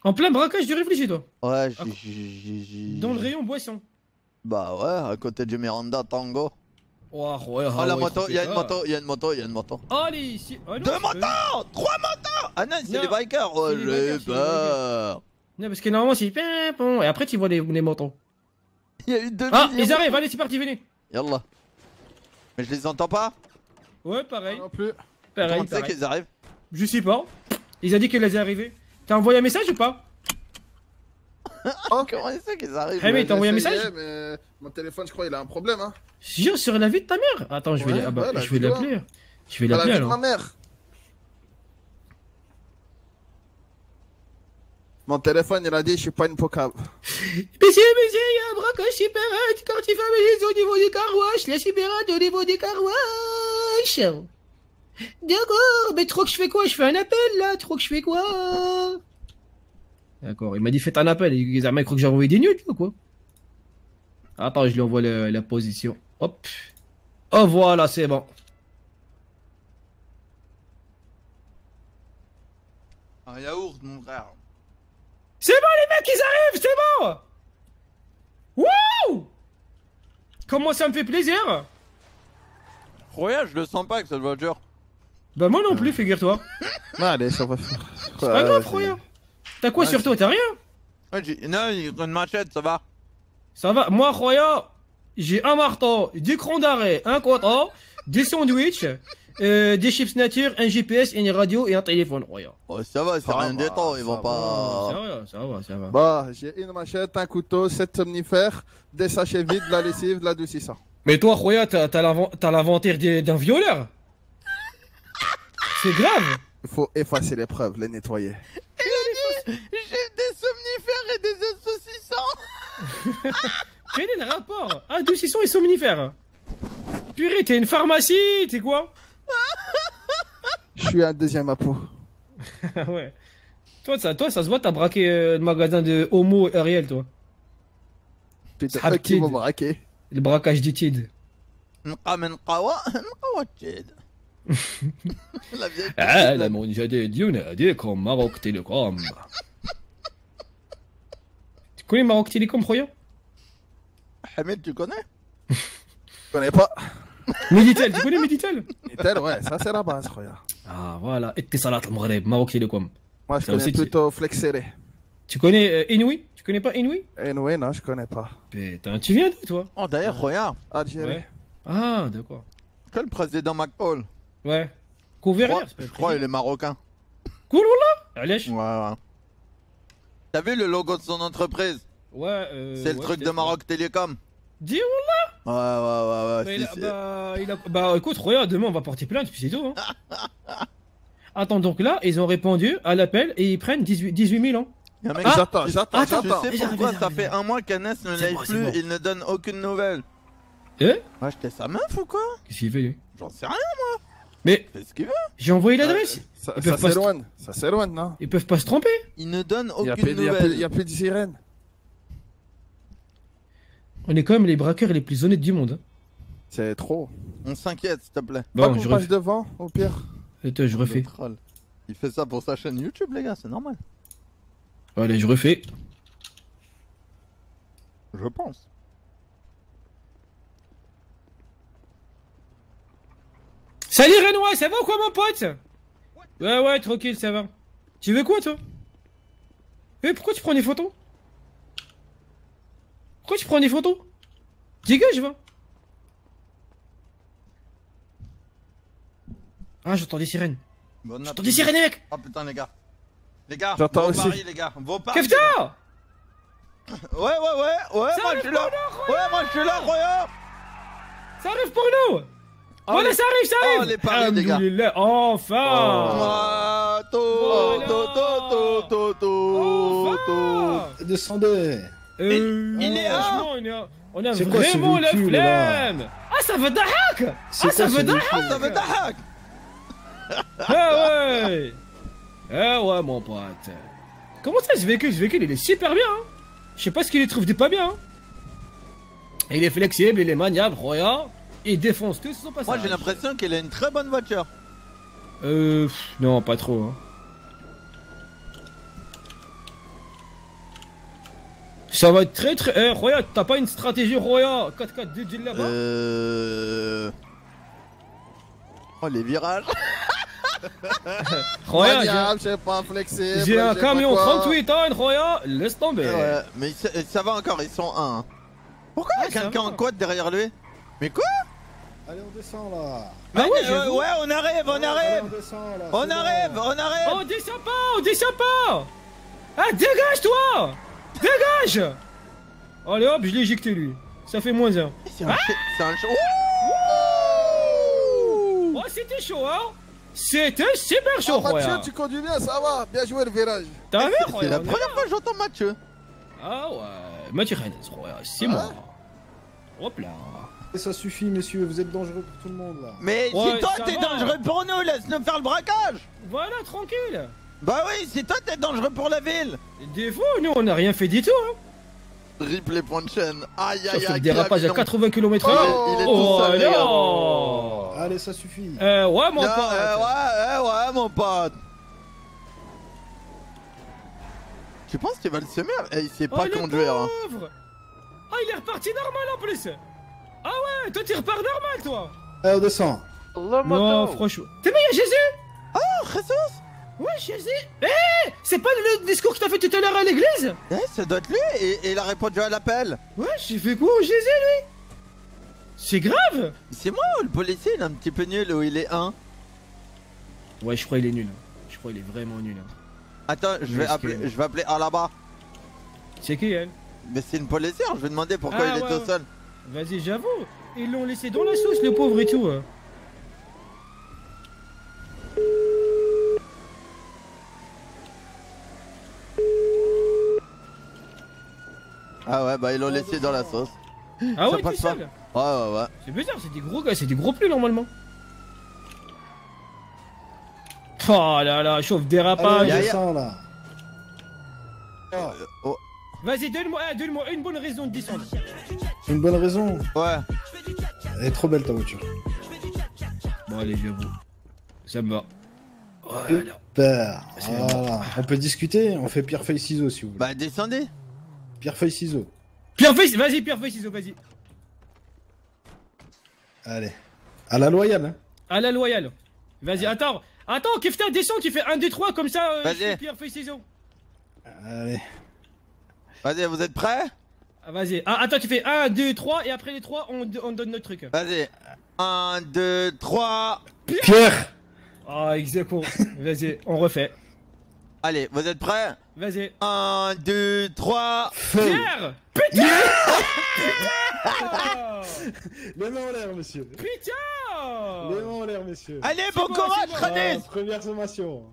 En plein braquage, tu réfléchis toi Ouais, Ah, j'ai- Dans le rayon boisson. Bah ouais, à côté du Miranda Tango. Oh, ouais, Oh la moto, il y a une moto, il y a une moto, il y a une moto. Allez, ici. Ah, non, Deux motos Trois motos Ah non, c'est les bikers Oh, j'ai peur Non, parce que normalement c'est pimpon. Et après tu vois les, les motos. Il y a eu deux Ah, ils arrivent, allez, c'est parti, venez. Yallah. Mais je les entends pas Ouais, pareil. Non plus. Pareil, Comment tu sais qu'ils arrivent Je sais pas. Ils ont dit qu'elle les est arrivée. T'as envoyé un message ou pas Oh, Comment tu sais qu'ils arrivent Eh, mais ouais, t'as envoyé un message mais mon téléphone, je crois, il a un problème, hein. Jure sur la vie de ta mère Attends, je vais, Ouais, la- ah bah, ouais, je vais l'appeler. Je vais la l'appeler alors. ma mère. Mon téléphone, il a dit, je suis pas une pocave. Monsieur, monsieur, il y a un braquage supérette quand il familise au niveau du carwash. La supérette au niveau du carwash. D'accord, mais trop que je fais quoi? Je fais un appel là, trop que je fais quoi? D'accord, il m'a dit faites un appel. Les armées croient que j'ai envoyé des nudes ou quoi Attends, je lui envoie le- la position. Hop. Oh voilà, c'est bon. Un yaourt, mon frère. C'est bon les mecs, ils arrivent, c'est bon Wouh Comment ça me fait plaisir? Regarde, je le sens pas avec cette voiture. Bah moi non plus, figure-toi. Allez, ça va faire. C'est pas grave, Roya. T'as quoi Ouais, sur toi T'as rien? Ouais, j'ai- non, il a une machette, ça va. Ça va, moi, Roya, j'ai un marteau, des crans d'arrêt, un couteau, des sandwichs, euh, des chips nature, un GPS, une radio et un téléphone, Roya. Oh, ça va, c'est Ça rien tout, ils ça vont Ça pas. va, ça va, ça va. Bah, j'ai une machette, un couteau, 7 somnifères, des sachets vides, de la lessive, de l'adoucissant. Mais toi, Roya, t'as t'as l'inven- t'as l'inventaire d'un violeur C'est grave Il faut effacer les preuves, les nettoyer. J'ai des somnifères et des saucissants Quel est le rapport? Adoucissant et somnifère Purée, t'es une pharmacie, t'es quoi? Je suis un deuxième à peau. Ah ouais. Toi ça, toi, ça se voit, t'as braqué euh, le magasin de Homo et Ariel, toi. Putain, Ah, eux qui kid. m'ont braqué. Le braquage du TID. نبقى من قوا نقوى الجيد La vieille أهلا من جديد يناديكم ماروك تيليكوم Tu connais Maroc Télécom, Roya Hamid, tu connais Je connais pas. Meditel, tu connais Meditel Nitel, ouais, ça c'est la base, regarde. Ah voilà, اتصالات المغرب Maroc Télécom. Moi, je Ça connais aussi, tu- plutôt Flexere. Tu connais euh, Inouï Tu connais pas Inouï Anyway, non, je connais pas. Putain, tu viens d'où toi Oh, d'ailleurs, regarde, Algérie. Ouais. Ah, d'accord. quel président McCall Ouais. Je Couvert crois, je crois il est marocain. Cool, wallah Allez. Ouais, ouais. T'as vu le logo de son entreprise Ouais, euh, C'est le ouais, truc de peut-être, Maroc Télécom. Dis Ouais, ouais, ouais, Bah, ouais. il si, a- si. bah, il a- bah, écoute, regarde, demain on va porter plainte, puis c'est tout. Hein. Attends, donc là, ils ont répondu à l'appel et ils prennent 18, 18 000 ans. Y'a un mec- Ah, J'attends, j'attends, attends, Tu j'attends. sais pourquoi ça fait un mois qu'Anas ne live bon, plus, bon. il ne donne aucune nouvelle. Eh? Ouais, j'étais sa meuf ou quoi? Qu'est-ce qu'il fait lui? J'en sais rien. Mais Fais ce qu'il veut. j'ai envoyé l'adresse. Ça, Ils ça peuvent pas se- s'éloigne, ça s'éloigne, non? Ils peuvent pas se tromper. Il ne donne Il y a aucune plus, il y a plus- nouvelle. il y a plus de sirène. On est quand même les braqueurs les plus honnêtes du monde. hein. C'est trop. On s'inquiète, s'il te plaît. Pas Bon, qu'on je passe refais. devant, au pire. Attends, je refais. Il fait ça pour sa chaîne YouTube, les gars, c'est normal. Allez, je refais. Je pense. Salut Renoir, ça va ou quoi mon pote? Ouais ouais tranquille ça va. Tu veux quoi toi? Eh pourquoi tu prends des photos? Pourquoi tu prends des photos? Dégage va Ah j'entends des sirènes Bon J'entends des sirènes mec Oh putain, les gars. Les gars, J'entends vos aussi. paris, les gars. Vos paris. Kefta Ouais, ouais, ouais, ouais, Ça moi je arrive suis là. pour Ouais, moi je suis là, regarde. Ça arrive pour nous Oh, Voilà les- ça arrive ça oh, arrive les paris, les gars. Enfin Ah, to, Voilà. to, to, to, to, to. Enfin Descendez Euh, il est là. franchement, on a, on a C'est quoi ce vraiment la flemme. Ah ça va d'ahak Ah ça veut véhicule Ça veut d'ahak. Ah ouais. Ah ouais mon pote. Comment ça ce véhicule Ce véhicule il est super bien hein. Je sais pas ce qu'il trouve de pas bien hein. Il est flexible, il est maniable, regarde Il défonce tout son passage Moi j'ai l'impression qu'il a une très bonne voiture. Euh... pff, Non, pas trop hein Ça va être très très... Eh, Roya, t'as pas une stratégie Roya? 4-4 2 deal là-bas? Euh. Oh, les virages. Roya, j'ai- Maniable, je sais pas, j'ai un camion quoi. 38 tonnes, Roya Laisse tomber. Ouais, mais ça, ça va encore, ils sont un. Pourquoi il y a Ouais, ça quelqu'un en quad derrière lui? Mais quoi? Allez, on descend là. Ah ouais, Euh, ouais, on arrive, on Allez, arrive. on descend là On bon. arrive, on arrive. Oh, descends pas, on descend pas. Ah, dégage toi Dégage Allez hop, je l'ai éjecté lui. Ça fait moins un. C'est un, c'est un show. Oh, c'était chaud, hein C'était super chaud, Oh, Mathieu, tu conduis bien, ça va. Bien joué le virage. T'as vu, C'est la première fois que j'entends Mathieu. Ah ouais, Mathieu Rennes, c'est Ah. moi. Hop là. Et ça suffit, messieurs, vous êtes dangereux pour tout le monde là. Mais Ouais, si toi t'es dangereux pour nous, laisse-nous faire le braquage Voilà, tranquille. Bah oui, si toi t'es dangereux pour la ville Des fois, nous, on n'a rien fait du tout, hein. Rip les points de chaîne. Aïe Ça aïe le aïe. dérapage à quel 80 km Oh, il est tout seul. Oh Allez, ça suffit. Euh, ouais, mon Non, pote. euh, ouais, ouais, ouais, mon pote. Tu penses qu'il va le semer? Eh, Il sait Oh, pas le conduire. hein. pauvre Ah, il est reparti normal en plus Ah ouais, toi tu repars normal toi Allez, on descend. Non, franchement... T'es meilleur Jésus? Oh, Jesus Ouais, Jésus Eh C'est pas le discours que t'as fait tout à l'heure à l'église? Eh, ça doit être lui et, et il a répondu à l'appel. Ouais, j'ai fait quoi au Jésus, lui? C'est grave C'est moi ou le policier il est un petit peu nul ou il est un? Ouais, je crois il est nul. Je crois il est vraiment nul. hein. Attends, je vais appeler, je vais appeler Alaba. C'est qui elle? Mais c'est une policière, je vais demander pourquoi Ah, il est ouais, ouais. seul. Vas-y, j'avoue. Ils l'ont laissé dans la sauce, le pauvre et tout. hein. Ah ouais, bah ils l'ont laissé dans la sauce. Ah Ça ouais, passe tout pas. seul Ouais, ouais, ouais. C'est bizarre, c'est des gros gars, c'est des gros pneus normalement. Oh là là, chauffe dérapage. Allez, descend là. Euh, oh, Vas-y, donne-moi ah, donne-moi une bonne raison de descendre. Une bonne raison. ouais. Elle est trop belle ta voiture. Bon, allez, j'avoue. Ça me va. Voilà. Super. Voilà. On peut discuter, on fait pierre feuille ciseaux si vous voulez. Bah descendez. Pierre feuille ciseaux. Pierre Feuille, vas-y, Pierre Feuille, ciseaux, vas-y. Allez. À la loyale, hein. À la loyale. Vas-y, attends. Attends, Kefta, descends, tu fais 1, 2, 3, comme ça, euh, Vas-y. Pierre Feuille, ciseaux. Allez. Vas-y, vous êtes prêts? Ah, vas-y. Ah, attends, tu fais 1, 2, 3, et après les 3, on, on donne notre truc. Vas-y. 1, 2, 3. Pierre Ah, exactement. vas-y, on refait. Allez, vous êtes prêts? Vas-y. 1, 2, 3. Feuille Pierre Putain Les mains en l'air, monsieur. Les Putain mains en l'air, monsieur. Allez, bon bon, courage, bon. Ah, Première sommation.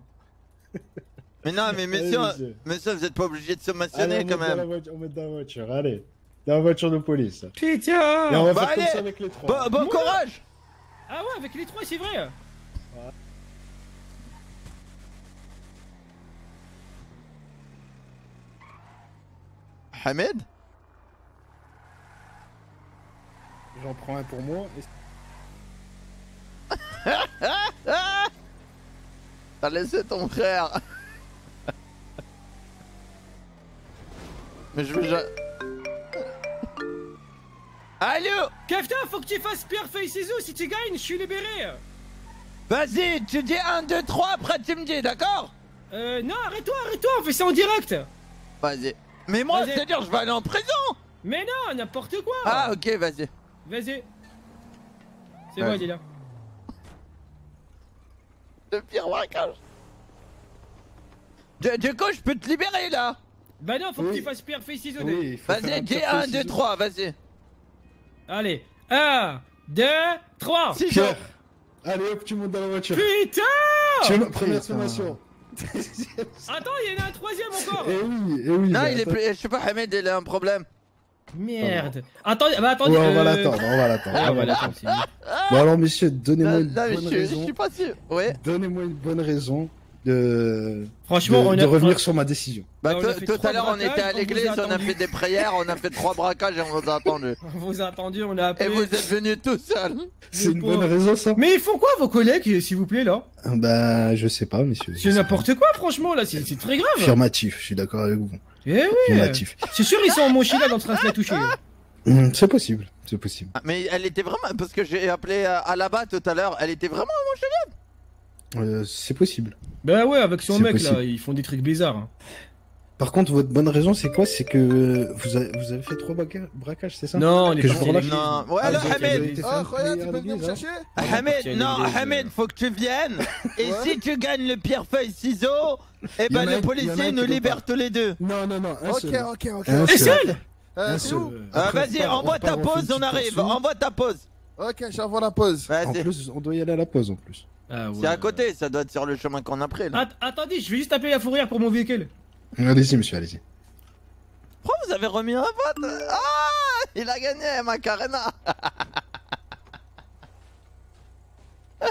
Mais non, mais monsieur, Allez, monsieur. monsieur, vous êtes pas obligé de Allez, on, quand même. voiture, on met dans la voiture, allez. Dans la voiture de police. Et Putain on va Bah faire comme allez. ça avec les trois. Bon, bon courage Ah ouais, avec les trois, c'est vrai Hamed J'en prends un pour moi. et- T'as laissé ton frère. Mais je veux ja- Allô Kafta, faut que tu fasses pierre, feuille, ciseaux. Si tu gagnes, je suis libéré. Vas-y, tu dis 1, 2, 3, après tu me dis, d'accord? Euh, non, arrête-toi, arrête-toi, on fait ça en direct. Vas-y. Mais moi, c'est-à-dire, je vais aller en prison Mais non, n'importe quoi. Ah, ok, vas-y. Vas-y. C'est moi, il est là. Le pire braquage. Du, du coup, je peux te libérer, là? Bah non, faut que tu fasses pierre, feuille, ciseaux. Oui, Vas-y, un dis pierre, 1, feuille, 2, ciseaux. 3, vas-y. Allez, 1, 2, 3. Ciseaux. Pierre Allez hop, tu montes dans la voiture. Putain Tu veux ma première sommation Attends, il y en a un troisième encore. Eh oui, eh oui. Non, bah, il est attends. plus... Je sais pas, Hamed, il a un problème. Merde. Attendez, bah attendez. Ouais, on va euh, l'attendre, on va l'attendre. On va l'attendre. c'est Bon alors messieurs, donnez-moi une je, bonne je raison. suis pas sûr. Ouais. Donnez-moi une bonne raison de, Franchement, de, on de a revenir sur ma décision. Bah, Bah, on tout- à l'heure, on était à on vous a l'église, on a attendu. fait des prières, on a fait trois braquages et on vous a attendu. On vous a attendu, on a Et appelé. vous êtes venus tout seul. C'est une bonne raison ça Mais ils font quoi vos collègues, s'il vous plaît, là? Bah je sais pas messieurs. C'est n'importe quoi, franchement, là, c'est très grave. Affirmatif, je suis d'accord avec vous. Eh oui. Affirmatif. C'est sûr, ils sont en mochila en train de se la toucher. Hum, c'est possible, c'est possible. Ah, Mais elle était vraiment. Parce que j'ai appelé euh, Alaba tout à l'heure, elle était vraiment. Euh, c'est possible. Bah ouais, avec son mec, là, ils font des trucs bizarres. hein. Par contre, votre bonne raison c'est quoi? C'est que vous avez, vous avez fait trois braquages, c'est ça? Non, on est Que je relâche. Non, ouais, Ah, alors été faire Ah, regarde, prière tu peux venir me chercher? À non, euh. faut que tu viennes. Et Ouais. si tu gagnes le pierre-feuille-ciseau, eh ben le policier nous libère tous les deux. Non, non, non, un Ok, seul. ok, ok. Un seul. Euh, Euh, Après, Vas-y, envoie ta pause, on arrive. Envoie ta pause. Ok, j'envoie la pause. En plus, on doit y aller à la pause en plus. Ah ouais. C'est à côté, ça doit être sur le chemin qu'on a pris là. Att- attendez, je vais juste appeler la fourrière pour mon véhicule. Allez-y, monsieur, allez-y. Pourquoi vous avez remis un vote? Ah Il a gagné, Macarena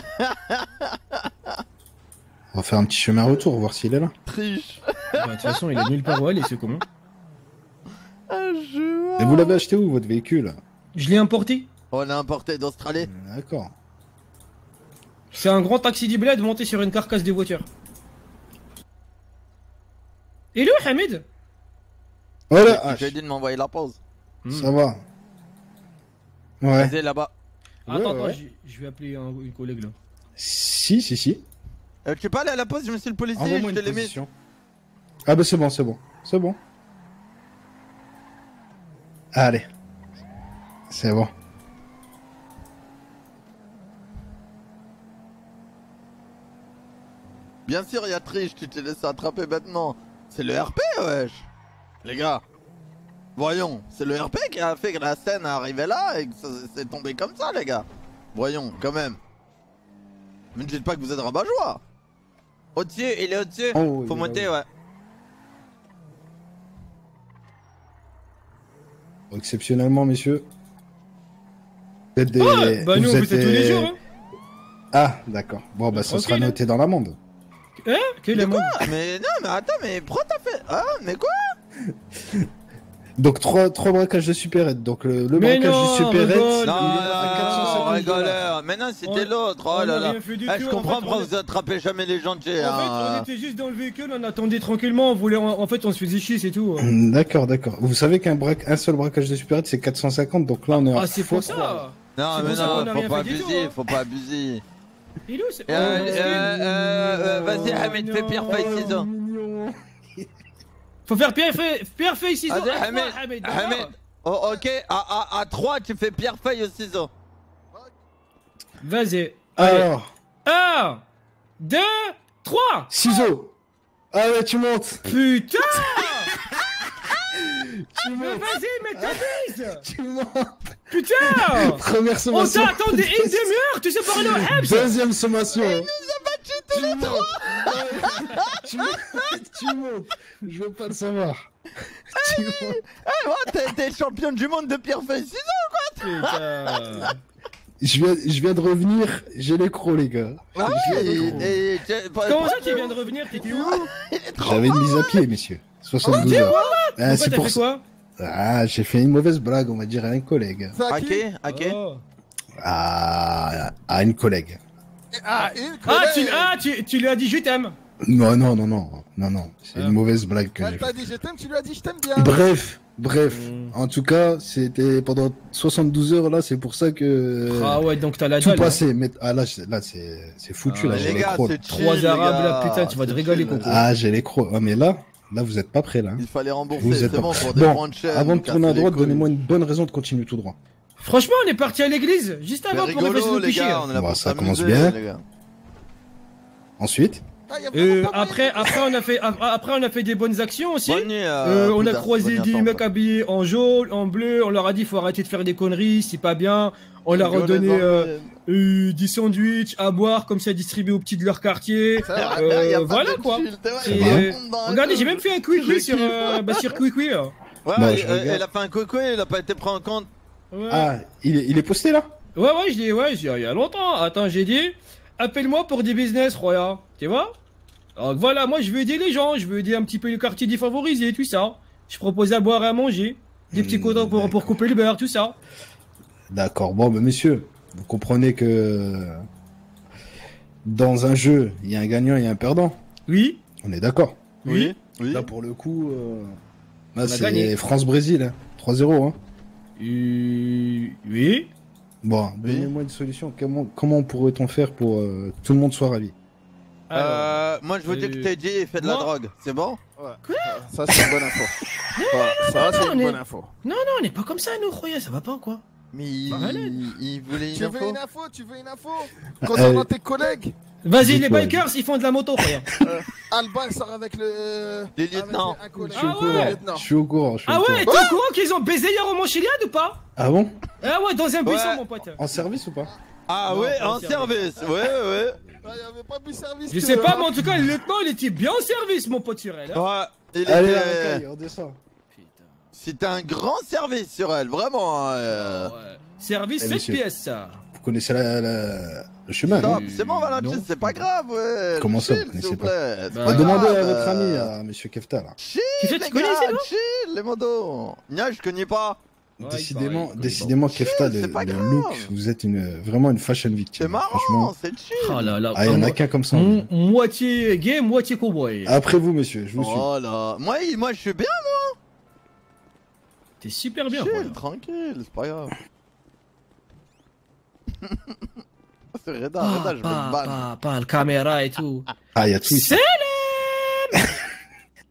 On va faire un petit chemin retour, voir s'il est là. Triche Bah, De toute façon, il a nulle part où aller, c'est comment Et vous l'avez acheté où, votre véhicule? Je l'ai importé. On l'a importé d'Australie. D'accord. C'est un grand taxi du bled monté sur une carcasse de voiture. Hello, Hamid Voilà, Je lui ai dit de m'envoyer la pause. ça va. Ouais. Vas-y là-bas. Attends, Ouais, attends, ouais. je- vais appeler un, une collègue là. Si, si, si. Euh, tu peux aller à la pause, je me suis le policier, je te l'ai mis. Ah bah c'est bon, c'est bon. C'est bon. Allez. C'est bon. Bien sûr, il y a triche, tu t'es laissé attraper bêtement. C'est le RP, wesh Les gars. Voyons, c'est le RP qui a fait que la scène est arrivée là et que ça c'est tombé comme ça, les gars. Voyons, quand même. Mais ne dites pas que vous êtes rabat-joie. Au-dessus, il est au-dessus. Oh, il Faut monter, ouais. Exceptionnellement, messieurs. Vous êtes des... Ah, bah nous, on vous êtes tous les jours. Hein. Ah, d'accord. Bon, bah ça sera Tranquille, hein. noté dans l'amende. Hein Mais quoi Mais non, mais attends, mais pourquoi t'as fait Ah, mais quoi Donc, trois, trois braquages de supérette. Donc, le, braquage non, du supérette, Non, non, 450 rigoleur. dollars. Mais non, c'était l'autre. on Oh là là. Eh, tout, je en comprends pourquoi vous attrapez jamais les gens de chez. En fait, on hein. était juste dans le véhicule, on attendait tranquillement, on voulait, en en fait, on se faisait chier, c'est tout. Hmm, D'accord, d'accord. Vous savez qu'un braque, un seul braquage de supérette, c'est 450. Donc là, on est à Ah, c'est pour ça Non, C'est mais non, a faut pas abuser, hein. faut pas abuser. Il est où c'est- Euh, Oh, euh, euh, euh, Vas-y, Hamid, fais pierre, feuille, Oh, ciseaux. mignon. Faut faire pierre, feuille, pierre, feuille, ciseaux. Vas-y, à Hamid, trois, Hamid. Oh, ok, à, à, à 3, tu fais pierre, feuille au ciseau. Vas-y. Alors, 1, 2, 3 ciseaux. Allez, tu montes. Putain Tu Mais montes. vas-y, mets ta bise Tu montes. Putain Première On sommation. t'a attendu une demi-heure, tu sais parler au Hebs Deuxième sommation. Tu montes. Tu montes. Tu montes. Je veux pas le savoir. Tu montes. Eh, ouais, t'es- champion du monde de pierre, feuille, ciseaux. Putain Je viens, je viens de revenir, j'ai les crocs, les gars. Ah de et, et- tu- pas- Comment ça, tu viens de revenir T'étais où J'avais une mise à pied, messieurs. 72 heures. Ah, c'est pour ça. Ah, j'ai fait une mauvaise blague, on va dire, à un collègue. Qui ok. Oh. À, à une collègue. Ah, une Ah, tu, collègue. ah tu, tu lui as dit je t'aime Non, non, non, non, non, non. C'est Ah. une mauvaise blague que Elle j'ai t'a faite. dit je t'aime, tu lui as dit je t'aime bien. Bref, bref. Mm. En tout cas, c'était pendant 72 heures là, c'est pour ça que Ah ouais, donc t'as la tout dalle. hein. passait. Mais ah là, c'est- là c'est c'est foutu Ah, là, j'ai Les crocs. Trois les arabes, là, gars. putain, tu vas te chill. Coco. Ah, j'ai les crocs. Ah mais là, là vous êtes pas prêts là. hein. Il fallait rembourser, Vous c'est êtes bon pas- pour des Bon, de. Avant de tourner à droite, les donnez-moi une bonne raison de continuer tout droit. Franchement, on est parti à l'église, juste avant pour le rigolo, nous les picher. gars, on est là Bon, pour ça commence bien. les gars. Ensuite, Euh, pas après, après, on a fait, après, on a fait des bonnes actions aussi. Bonne nuit, Euh, euh, on a croisé des mecs habillés en jaune, en bleu. On leur a dit faut arrêter de faire des conneries, c'est pas bien. On leur a redonné les euh, des sandwichs à boire comme ça distribué aux petits de leur quartier. Euh, voilà, quoi. euh, Regardez, j'ai même fait un quick quick sur, euh, bah, sur quick quick. Ouais, Bah, elle, elle a fait un coucou, il a pas été pris en compte. Ouais. ah, il est, il est posté là? Ouais, ouais, je dis, ouais, il y a- longtemps. Attends, j'ai dit, appelle-moi pour des business, Roya. Tu vois? Donc voilà, moi, je veux aider les gens, je veux aider un petit peu le quartier défavorisé, tout ça. Je propose à boire et à manger. Des petits cotons pour, pour couper le beurre, tout ça. D'accord. Bon, bah, messieurs, vous comprenez que dans un jeu, il y a un gagnant et un perdant. Oui, On est d'accord. oui. oui. Là, pour le coup, euh, là, c'est. France-Brésil, hein. 3-0. Hein. Euh, oui. Bon, Oui. donnez-moi une solution. Comment, comment pourrait-on faire pour euh, tout le monde soit ravi? Euh, moi, je vous dis que Teddy il fait de la drogue, c'est bon? Ouais. Ça, c'est une bonne info. Voilà, Ça, c'est une est- bonne info. non, non, on n'est pas comme ça, nous, Roya, ça va pas, quoi? Mais il, Bah, allez. il voulait Tu une veux info. une info Tu veux une info Concernant Euh, tes collègues, Vas-y, les bikers, ils font de la moto, Roya. Alba elle sort avec le. Les avec lieutenants. Ah au courant. ouais. Lieutenant. Je suis au courant. je suis Ah ouais, t'es au courant qu'ils ont baisé hier au Manchiliade ou pas Ah bon Ah ouais, dans un buisson, Ouais. mon pote. En service ou pas Ah Non, ouais, en en service. Ouais, ouais. Ah, Il y avait pas plus service. Je que- sais pas, mais en tout cas, le lieutenant, il était bien en service, mon pote sur elle. hein. Ouais. Il Allez, était- racaille, on descend. C'était un grand service sur elle, vraiment. euh. Ouais. Service Eh, 7 monsieur. pièces, ça. Vous connaissez la, la- le chemin, non Stop, c'est bon, Valentine, non. c'est pas grave, ouais. Comment ça, Chill, vous connaissez vous pas Bah, pas Demandez à votre ami, à Monsieur Kefta, là. Chill, fait, les tu connais, gars, non chill, les modos. Nia, je connais pas. Ouais, décidément, il paraît, il connaît décidément, Kefta, le, le look, vous êtes une, vraiment une fashion victime. C'est marrant, Franchement. c'est chill. Oh là là. Ah, il y en a qu'un comme ça. moitié gay, moitié cowboy. Après vous, monsieur, je vous suis. Oh là. Moi, moi, je suis bien, T'es super bien, chill, tranquille, c'est pas grave. c'est Reda, Pas, Reda, je vais me pas, pas, le caméra et tout. Ah, il y a tout ici.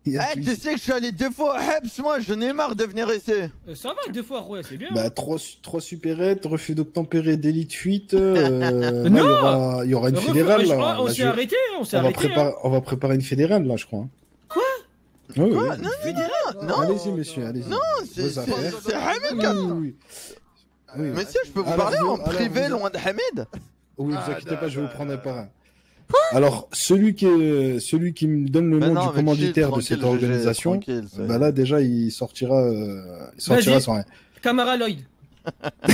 Eh, tu sais que je suis allé deux fois à Heps, moi, je n'ai marre de venir ici. Euh, Ça va, deux fois, Roya, c'est bien. Bah, trois, trois supérettes, refus d'obtempérer, délit de fuite. Euh, là, il y Non aura, il y aura une Refus- fédérale, là. crois, On s'est arrêté, on s'est on, va arrêté. hein. préparer, on va préparer une fédérale, là, je crois. Quoi Oui, oui. Non, non, Allez-y, monsieur, allez-y. non, c'est Hamid a- oui, oui. Oui, oui. Monsieur, je peux vous Alors, parler vous- en alors, privé vous- loin de Hamid Oui, Ah, vous inquiétez non, pas, je vais vous prendre un par un. Alors, celui qui, est- celui qui me donne le nom non, du commanditaire de cette organisation, bah là déjà il sortira, euh, il sortira sans rien. Camara Lloyd.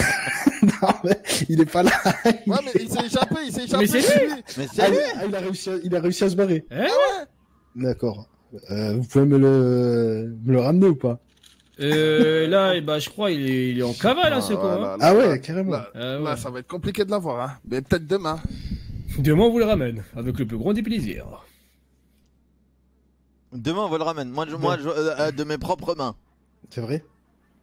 non, mais il est pas là. Ouais, mais il s'est échappé, il s'est échappé. Mais c'est lui. Mais Ah, c'est lui il, ah, il a réussi à, il a réussi à se barrer. Hein D'accord. Euh, vous pouvez me le, me le ramener ou pas Euh, là, ben, je crois il est, il est en cavale, hein, ce Ah, con. hein. Ah ouais, carrément. Là, Ah ouais. là, ça va être compliqué de l'avoir, hein. Mais peut-être demain. Demain, on vous le ramène, avec le plus grand des plaisirs. Demain, on va le ramène. Moi, je, moi je- euh, euh, de mes propres mains. C'est vrai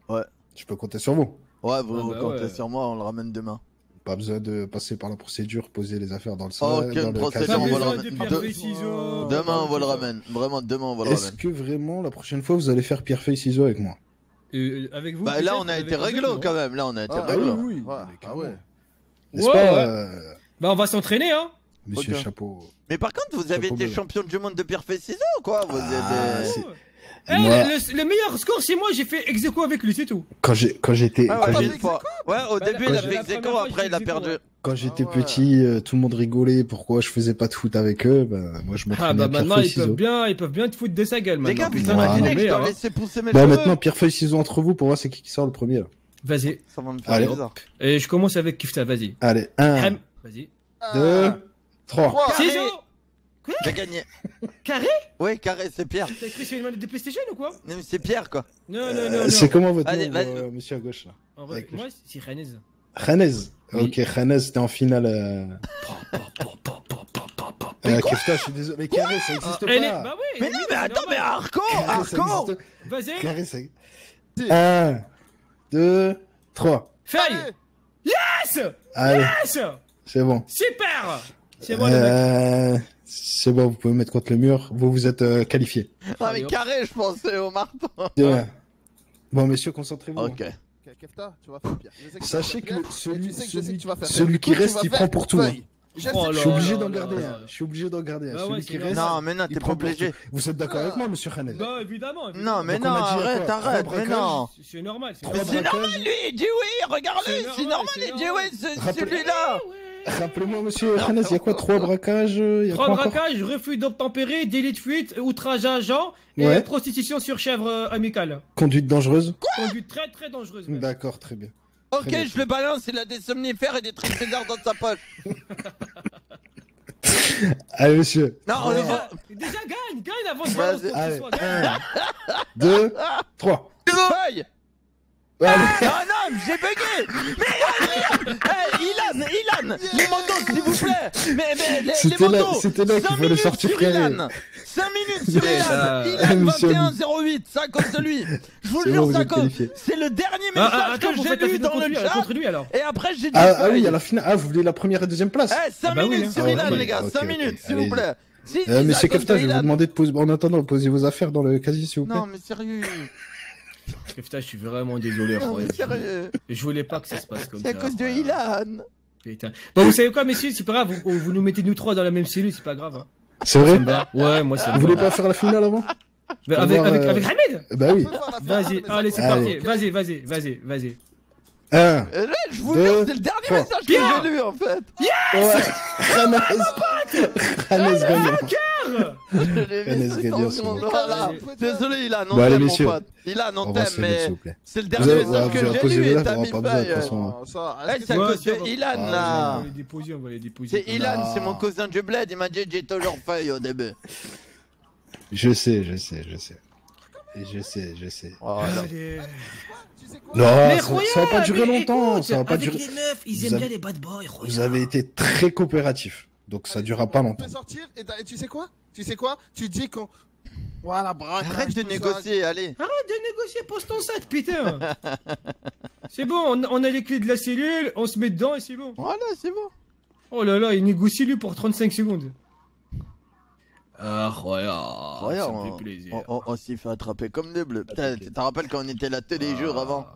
Ouais. Je peux compter sur vous. Ouais, vous Ah bah comptez ouais. sur moi, on le ramène demain. Pas besoin de passer par la procédure, poser les affaires dans le sol. Aucune dans le procédure, on va le ramène. Demain, on va le ramène. Vraiment, demain, on va le Est-ce ramène. que vraiment la prochaine fois vous allez faire pierre feuille ciseaux avec moi? Euh, avec vous Bah là, on a été réglo quand même. Là, on a été Ah, réglo. oui, oui. Ouais, ah ouais. N'est-ce Ouais, pas, ouais. euh, Bah, on va s'entraîner, hein. Monsieur. Chapeau Mais par contre, vous avez Chapeau été bleu. champion du monde de pierre feuille ciseaux ou quoi? Vous Ah, êtes- c'est- Eh, Moi- le, le meilleur score, c'est moi, j'ai fait ex avec lui, c'est tout. Quand j'ai quand j'étais Ah quand ouais. Ouais, au Bah, début, il a fait ex après, il a perdu. quand j'étais Ah ouais. petit, euh, tout le monde rigolait. Pourquoi je faisais pas de foot avec eux? Ben moi je Ah m'entraînais bah à pierre maintenant ils peuvent ciseaux. bien, ils peuvent bien te foutre de sa gueule Les maintenant. gars, putain, que je dois laisser pousser mes Bah cheveux maintenant pierre feuille ciseaux entre vous pour voir c'est qui qui sort le premier. là. Vas-y. Ça va me faire Allez, bizarre. Et je commence avec Kifta, vas-y. Allez, 1, Ham, vas-y. Ah, 2, 3. trois. Ciseaux J'ai gagné. Carré Ouais, carré, c'est Pierre. T'as écrit sur une manette de PlayStation ou quoi Non, mais c'est Pierre quoi. Non, non, non, non. C'est comment votre Allez, nom, vas-y. euh, monsieur à gauche là moi, c'est Renez. Khanez. Oui. Ok, Khanez, t'es en finale. Euh... Euh, Kefta, je suis désolé. Mais carré, ça existe Ah, pas. elle est- Bah oui. Mais non, mais attends, mais hardcore. existe- Vas-y. Carré, ça 1, 2, 3. Faille. Allez. Yes Allez, Yes c'est bon. Super C'est bon, le mec. C'est bon, vous pouvez mettre contre le mur. Vous, vous êtes euh, qualifié. Ah, mais carré, je pensais au marteau. Ouais. Bon, messieurs, concentrez-vous. Ok. Ok, Kefta, tu vas faire pire. Je sais que tu Sachez faire que pire, celui- et tu sais que je sais celui- que tu vas faire pire. celui Du qui tu reste, vas il faire prend pour tout, feuille. Je sais que là Je suis obligé d'en garder un. Je suis obligé d'en garder un. Bah Celui ouais, qui reste. Non, mais non, il t'es prend pas pour obligé. tout. Vous êtes d'accord avec moi, monsieur Khanez Bah évidemment. Non, évidemment. mais Donc, on non, a dit arrête, quoi? arrête, Trois mais braquages non. C'est normal. C'est normal, lui, Dewey, regarde-le, C'est c'est normal, normal, c'est et normal. Dewey, c'est celui-là. Rappelez-moi, monsieur Khanez, il y a quoi Trois braquages Il y a Trois braquages, refus d'obtempérer, délit de fuite, outrage à agent et Ouais. prostitution sur chèvre euh, amicale. Conduite dangereuse Conduite très très dangereuse. D'accord, très bien. Ok, Très bien. je le balance, il a des somnifères et des tranquillisateurs dans sa poche. Allez, monsieur. Non, on Déjà, gagne, gagne avant de gagne. 1, 2, 3. Feuille Allez. Non, non, j'ai bugué Mais Ilan Ilan, Ilan Les motos, s'il vous plaît Mais, mais, les, les C'était là- motos c'était là qu'il cinq fallait minutes sortir, sur frère. Ilan 5 minutes sur Ilan Ilan monsieur 2108, c'est à cause de lui Je vous C'est jure, êtes cause. C'est le dernier Ah, message ah, attends, que vous j'ai lu dans le chat contre lui alors. Et après, j'ai dit Ah, ah oui, à la finale. Ah, vous voulez la première et deuxième place Eh, 5 Ah bah oui, minutes hein. sur Ah, Ilan, les gars, ok, 5 ok, minutes, s'il vous plaît Si, si, Euh, c'est à Monsieur de je vais vous Ilan. demander de poser. En attendant, posez vos affaires dans le casier, s'il vous plaît. Non, mais sérieux Putain, je suis vraiment désolé, Non, mais frère. sérieux Je voulais pas que ça se passe comme ça. C'est à cause de. Ilan Putain. Bon, vous savez quoi, messieurs, c'est pas grave, vous, vous nous mettez nous trois dans la même cellule, c'est pas grave. Hein. C'est vrai Ouais, moi c'est Vous voulez pas faire la finale avant? Faut avec, voir, avec, euh, avec Hamid Bah oui. Vas-y, allez, c'est parti. Vas-y, vas-y, vas-y, vas-y. 1. Eh, là, Je vous Deux, jure, c'est le dernier trois. message que j'ai lu en fait Ouais. Gagnant. Nom, bon. voilà. Allez. Désolé Ilan, on t'aime mon pote Ilan, on t'aime mais c'est le dernier avez- message que j'ai lu et t'as mis pas besoin, de feuille toute façon. Ça, est-ce que c'est à Ouais, cause de. Ilan On là. C'est Ilan, c'est mon cousin du bled, il m'a dit j'ai toujours feuille au début Je sais, je sais, je sais. Je sais, je sais. Non, Mais ça, va pas durer longtemps. écoute, ça va pas avec durer. les meufs, ils Vous aiment avez- bien les bad boys, Roya. Vous avez été très coopératif. Donc ça durera pas On longtemps. peut sortir et, t'as- et tu sais quoi? Tu sais quoi? Tu dis qu'on. Voilà, braquage. Arrête de ça. négocier, allez Arrête de négocier, pose ton sac, putain C'est bon, on, on a les clés de la cellule, on se met dedans et c'est bon. Voilà, c'est bon Oh là là, il négocie lui pour 35 secondes. Ah, Roya, Roya, ça me on, fait plaisir. on- on- on s'y fait attraper comme des bleus. Putain, tu te rappelles quand on était là tous les jours Ah. avant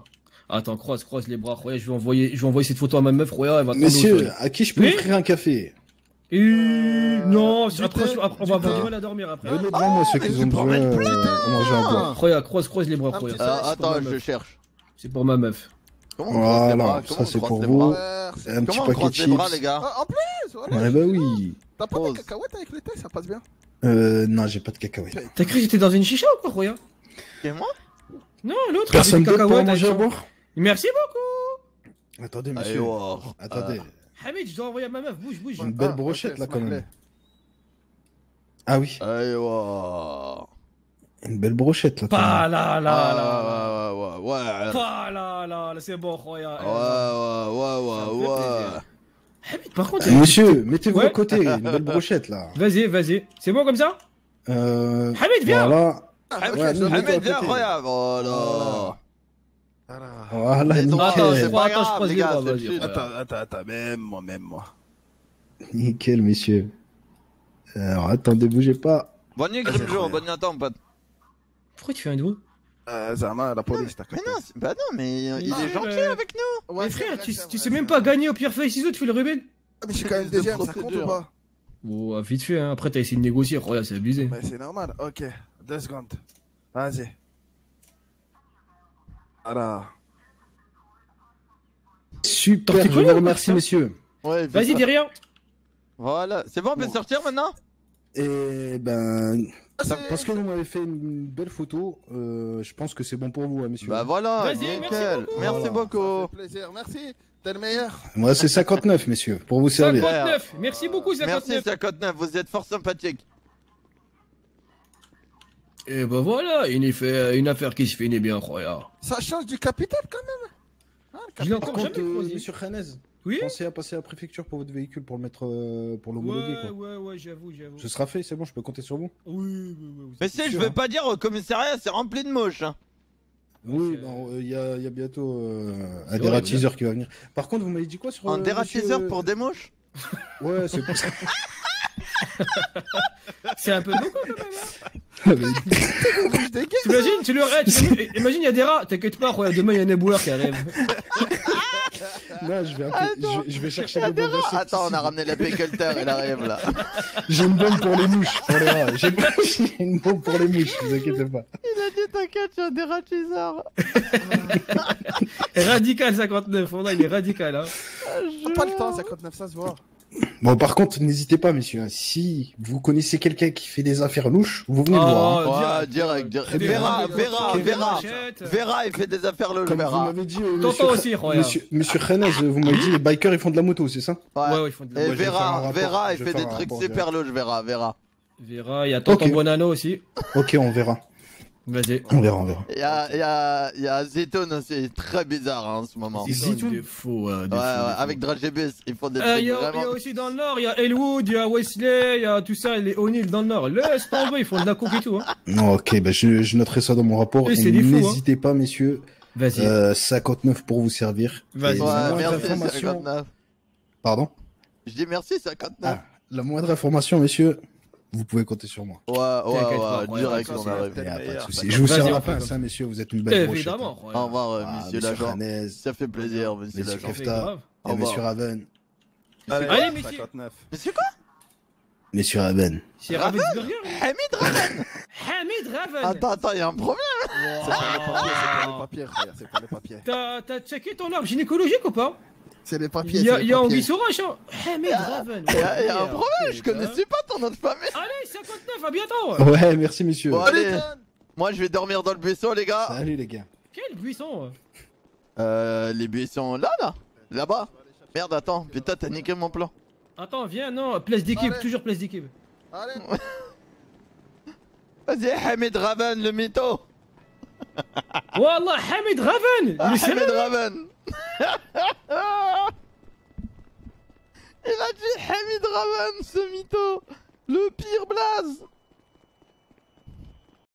Attends, croise, croise les bras, Roya, je vais envoyer, je vais envoyer cette photo à ma meuf, Roya, elle va Messieurs, à qui je peux Oui offrir un café Et... Non, après, thé, après, on va avoir du mal à dormir après. Venez devant moi ceux mais qui ont besoin mettre euh, de manger à boire. Roya, croise, croise les bras, Un Roya. Ah, C'est pour ma Attends, je meuf. cherche. C'est pour ma meuf. Comment on les Voilà, bras ça, Comment c'est pour les vous. bras. Un petit on paquet de les bras, les chips. gars Ah, en plus voilà. Ouais, bah oui. T'as pas des cacahuètes avec le thé Ça passe bien. Euh, non, j'ai pas de cacahuètes. T'as cru que j'étais dans une chicha ou quoi, Roya? Et moi? Non, l'autre, Personne d'autre pour cacahuètes manger à boire? Merci beaucoup Attendez, Allez, monsieur. Attendez. Hamid, je dois envoyer à ma meuf, bouge, bouge. Une belle Ah, brochette là quand même. plaît. Ah oui, Allez, oh. une belle brochette là. quand Pas même. là, là, là. Ah, ouais, ouais, ouais, ouais. Pas là, là, là, c'est bon, Roya. Ouais, ouais, ouais, ouais, ouais. Hamid, par contre, Monsieur, mettez-vous Ouais. à côté, une belle brochette là. vas-y, vas-y. C'est bon comme ça Euh, Hamid, viens voilà, Ouais, nous, Ahmed, mettez-toi à viens, regarde, voilà. Voilà. voilà, Les droits, Attends, c'est nickel. pas attends, je grave, les les gars, bras, c'est le vas-y, sud. frère. Attends, attends, attends, même moi, même moi. Nickel, messieurs. Alors, attendez, bougez pas. Bonne nuit, Ah, Grimjo, bonne nuit à toi, mon pote. Pourquoi tu fais un doigt Euh, Zama, la police, t'as Mais non, bah non, mais euh, il est gentil euh, avec nous. Ouais, Mais frère, tu, sais même pas gagner au pierre feuille ciseaux, tu fais le rebelle Ah, Mais je suis quand même De deuxième, ça compte ou pas Oh, vite fait, hein. après t'as essayé de négocier, Roya, c'est abusé. Mais c'est normal, ok. Deux secondes. Vas-y. Voilà. Super, je vous ou remercie, messieurs. Ouais, Vas-y, derrière Voilà, c'est bon, on peut Bon. sortir maintenant Et ben, c'est- Parce que vous m'avez fait une belle photo, euh, je pense que c'est bon pour vous, hein, messieurs. Bah voilà, Vas-y, merci nickel. beaucoup. Merci beaucoup. Ça fait plaisir, merci. T'es le meilleur. Moi, c'est 59, messieurs, pour vous servir. 59 Merci beaucoup, Merci 59 59, vous êtes fort sympathique. Et bah voilà, une, affaire, une affaire qui se finit bien, croyant. Ça change du capital quand même. Hein, le Je l'ai capital. encore Par jamais contre, euh, monsieur Khanez, Oui pensez à passer à la préfecture pour votre véhicule pour le mettre euh, pour l'homologuer. Ouais, ouais, ouais, j'avoue, j'avoue. Ce sera fait, c'est bon, je peux compter sur vous. Oui, oui, oui. vous Mais si, je veux hein. pas dire au commissariat, c'est rempli de moches. hein. Oui, c'est- non, euh, il y, a, il y a bientôt euh, C'est un dératiseur qui va venir. Par contre, vous m'avez dit quoi sur Un euh, dératiseur monsieur- pour des moches Ouais, c'est pour ça. C'est un peu beaucoup quand même. hein. T'imagines, tu le tu- imagine, il y a des rats, t'inquiète pas, demain il y a un éboueur qui arrive. Non, je vais, appeler- je, vais- je vais chercher des bombes Attends, on a ramené la péculteur, elle arrive là. J'ai une bombe pour les mouches, pour les rats. J'ai une bombe pour les mouches, vous inquiétez pas. Il a dit t'inquiète, j'ai un dératiseur. Radical 59, on a, il est radical, hein. Pas le temps, 59, ça se voit. Bon, par contre, n'hésitez pas, messieurs. hein, Si vous connaissez quelqu'un qui fait des affaires louches, vous venez me voir. hein. Ouais, direct, direct. Très bien. Vera, Vera, Kevin Vera. Vera, il fait des affaires le Comme vous Vera. m'avez dit, euh, Tonton monsieur, aussi, monsieur, monsieur vous m'avez dit les bikers ils font de la moto, c'est ça? Ouais, Ouais. ouais, ils font de Et la Ouais, je vais faire un Vera, rapport, Vera, il je vais fait des faire un trucs rapport super louches, Vera, Vera. Verra, il y a Tonton Ok. Bonanno aussi. Ok, on verra. Vas-y. On verra, on verra. Il y a, il y a, il y a Zetoun aussi, très bizarre hein, en ce moment. Ont des faux, euh, des Ouais, faux, ouais, des avec Dragébus, ils font des Euh, trucs Il y, a- il y vraiment. a aussi dans le nord, il y a Elwood, il y a Wesley, il y a tout ça, les O'Neill dans le nord. Laisse tomber, ils font de la coke et tout. Hein. Non, ok, bah je, je noterai ça dans mon rapport. Et Et c'est des fous, hein. n'hésitez pas, messieurs. Vas-y. Euh, 59 pour vous servir. Vas-y. Ouais, la moindre merci, information... 59. Pardon? Je dis merci, 59. Ah, La moindre information, messieurs, vous pouvez compter sur moi. Ouais, ouais, pas, ouais, ouais, direct, on arrive. Pas de meilleur, souci. t'es Je vous fin, comme ça, messieurs, vous êtes une belle brochette. Évidemment. Au revoir, Ah, monsieur l'agent. Ça fait plaisir, monsieur l'agent. Et revoir. monsieur Raven. Allez, messieurs. 59. Monsieur quoi? Monsieur Raven. C'est Ravensburger Hamid Raven? Hamid Raven Attends, attends, il y a un problème C'est pour les papiers, c'est pour les papiers, frère, c'est pour les papiers. T'as t'as checké ton arbre gynécologique ou pas? C'est les papiers. Il y a. Anguille Sourache, hein Hamid Raven Il y a, il y a un problème, je connaissais pas ton nom de famille Allez, 59, à bientôt Ouais, merci, messieurs. Bon, Allez, moi je vais dormir dans le buisson, les gars. Salut, les gars. Quel buisson Euh, les buissons là, là Là-bas Merde, attends, putain, t'as niqué mon plan. Attends, viens, non, place d'équipe, toujours place d'équipe. Allez, Vas-y, Hamid Raven, le mytho Wallah, Hamid Raven Ah, Hamid Raven Il a dit Hamid Raven, ce mytho. Le pire blaze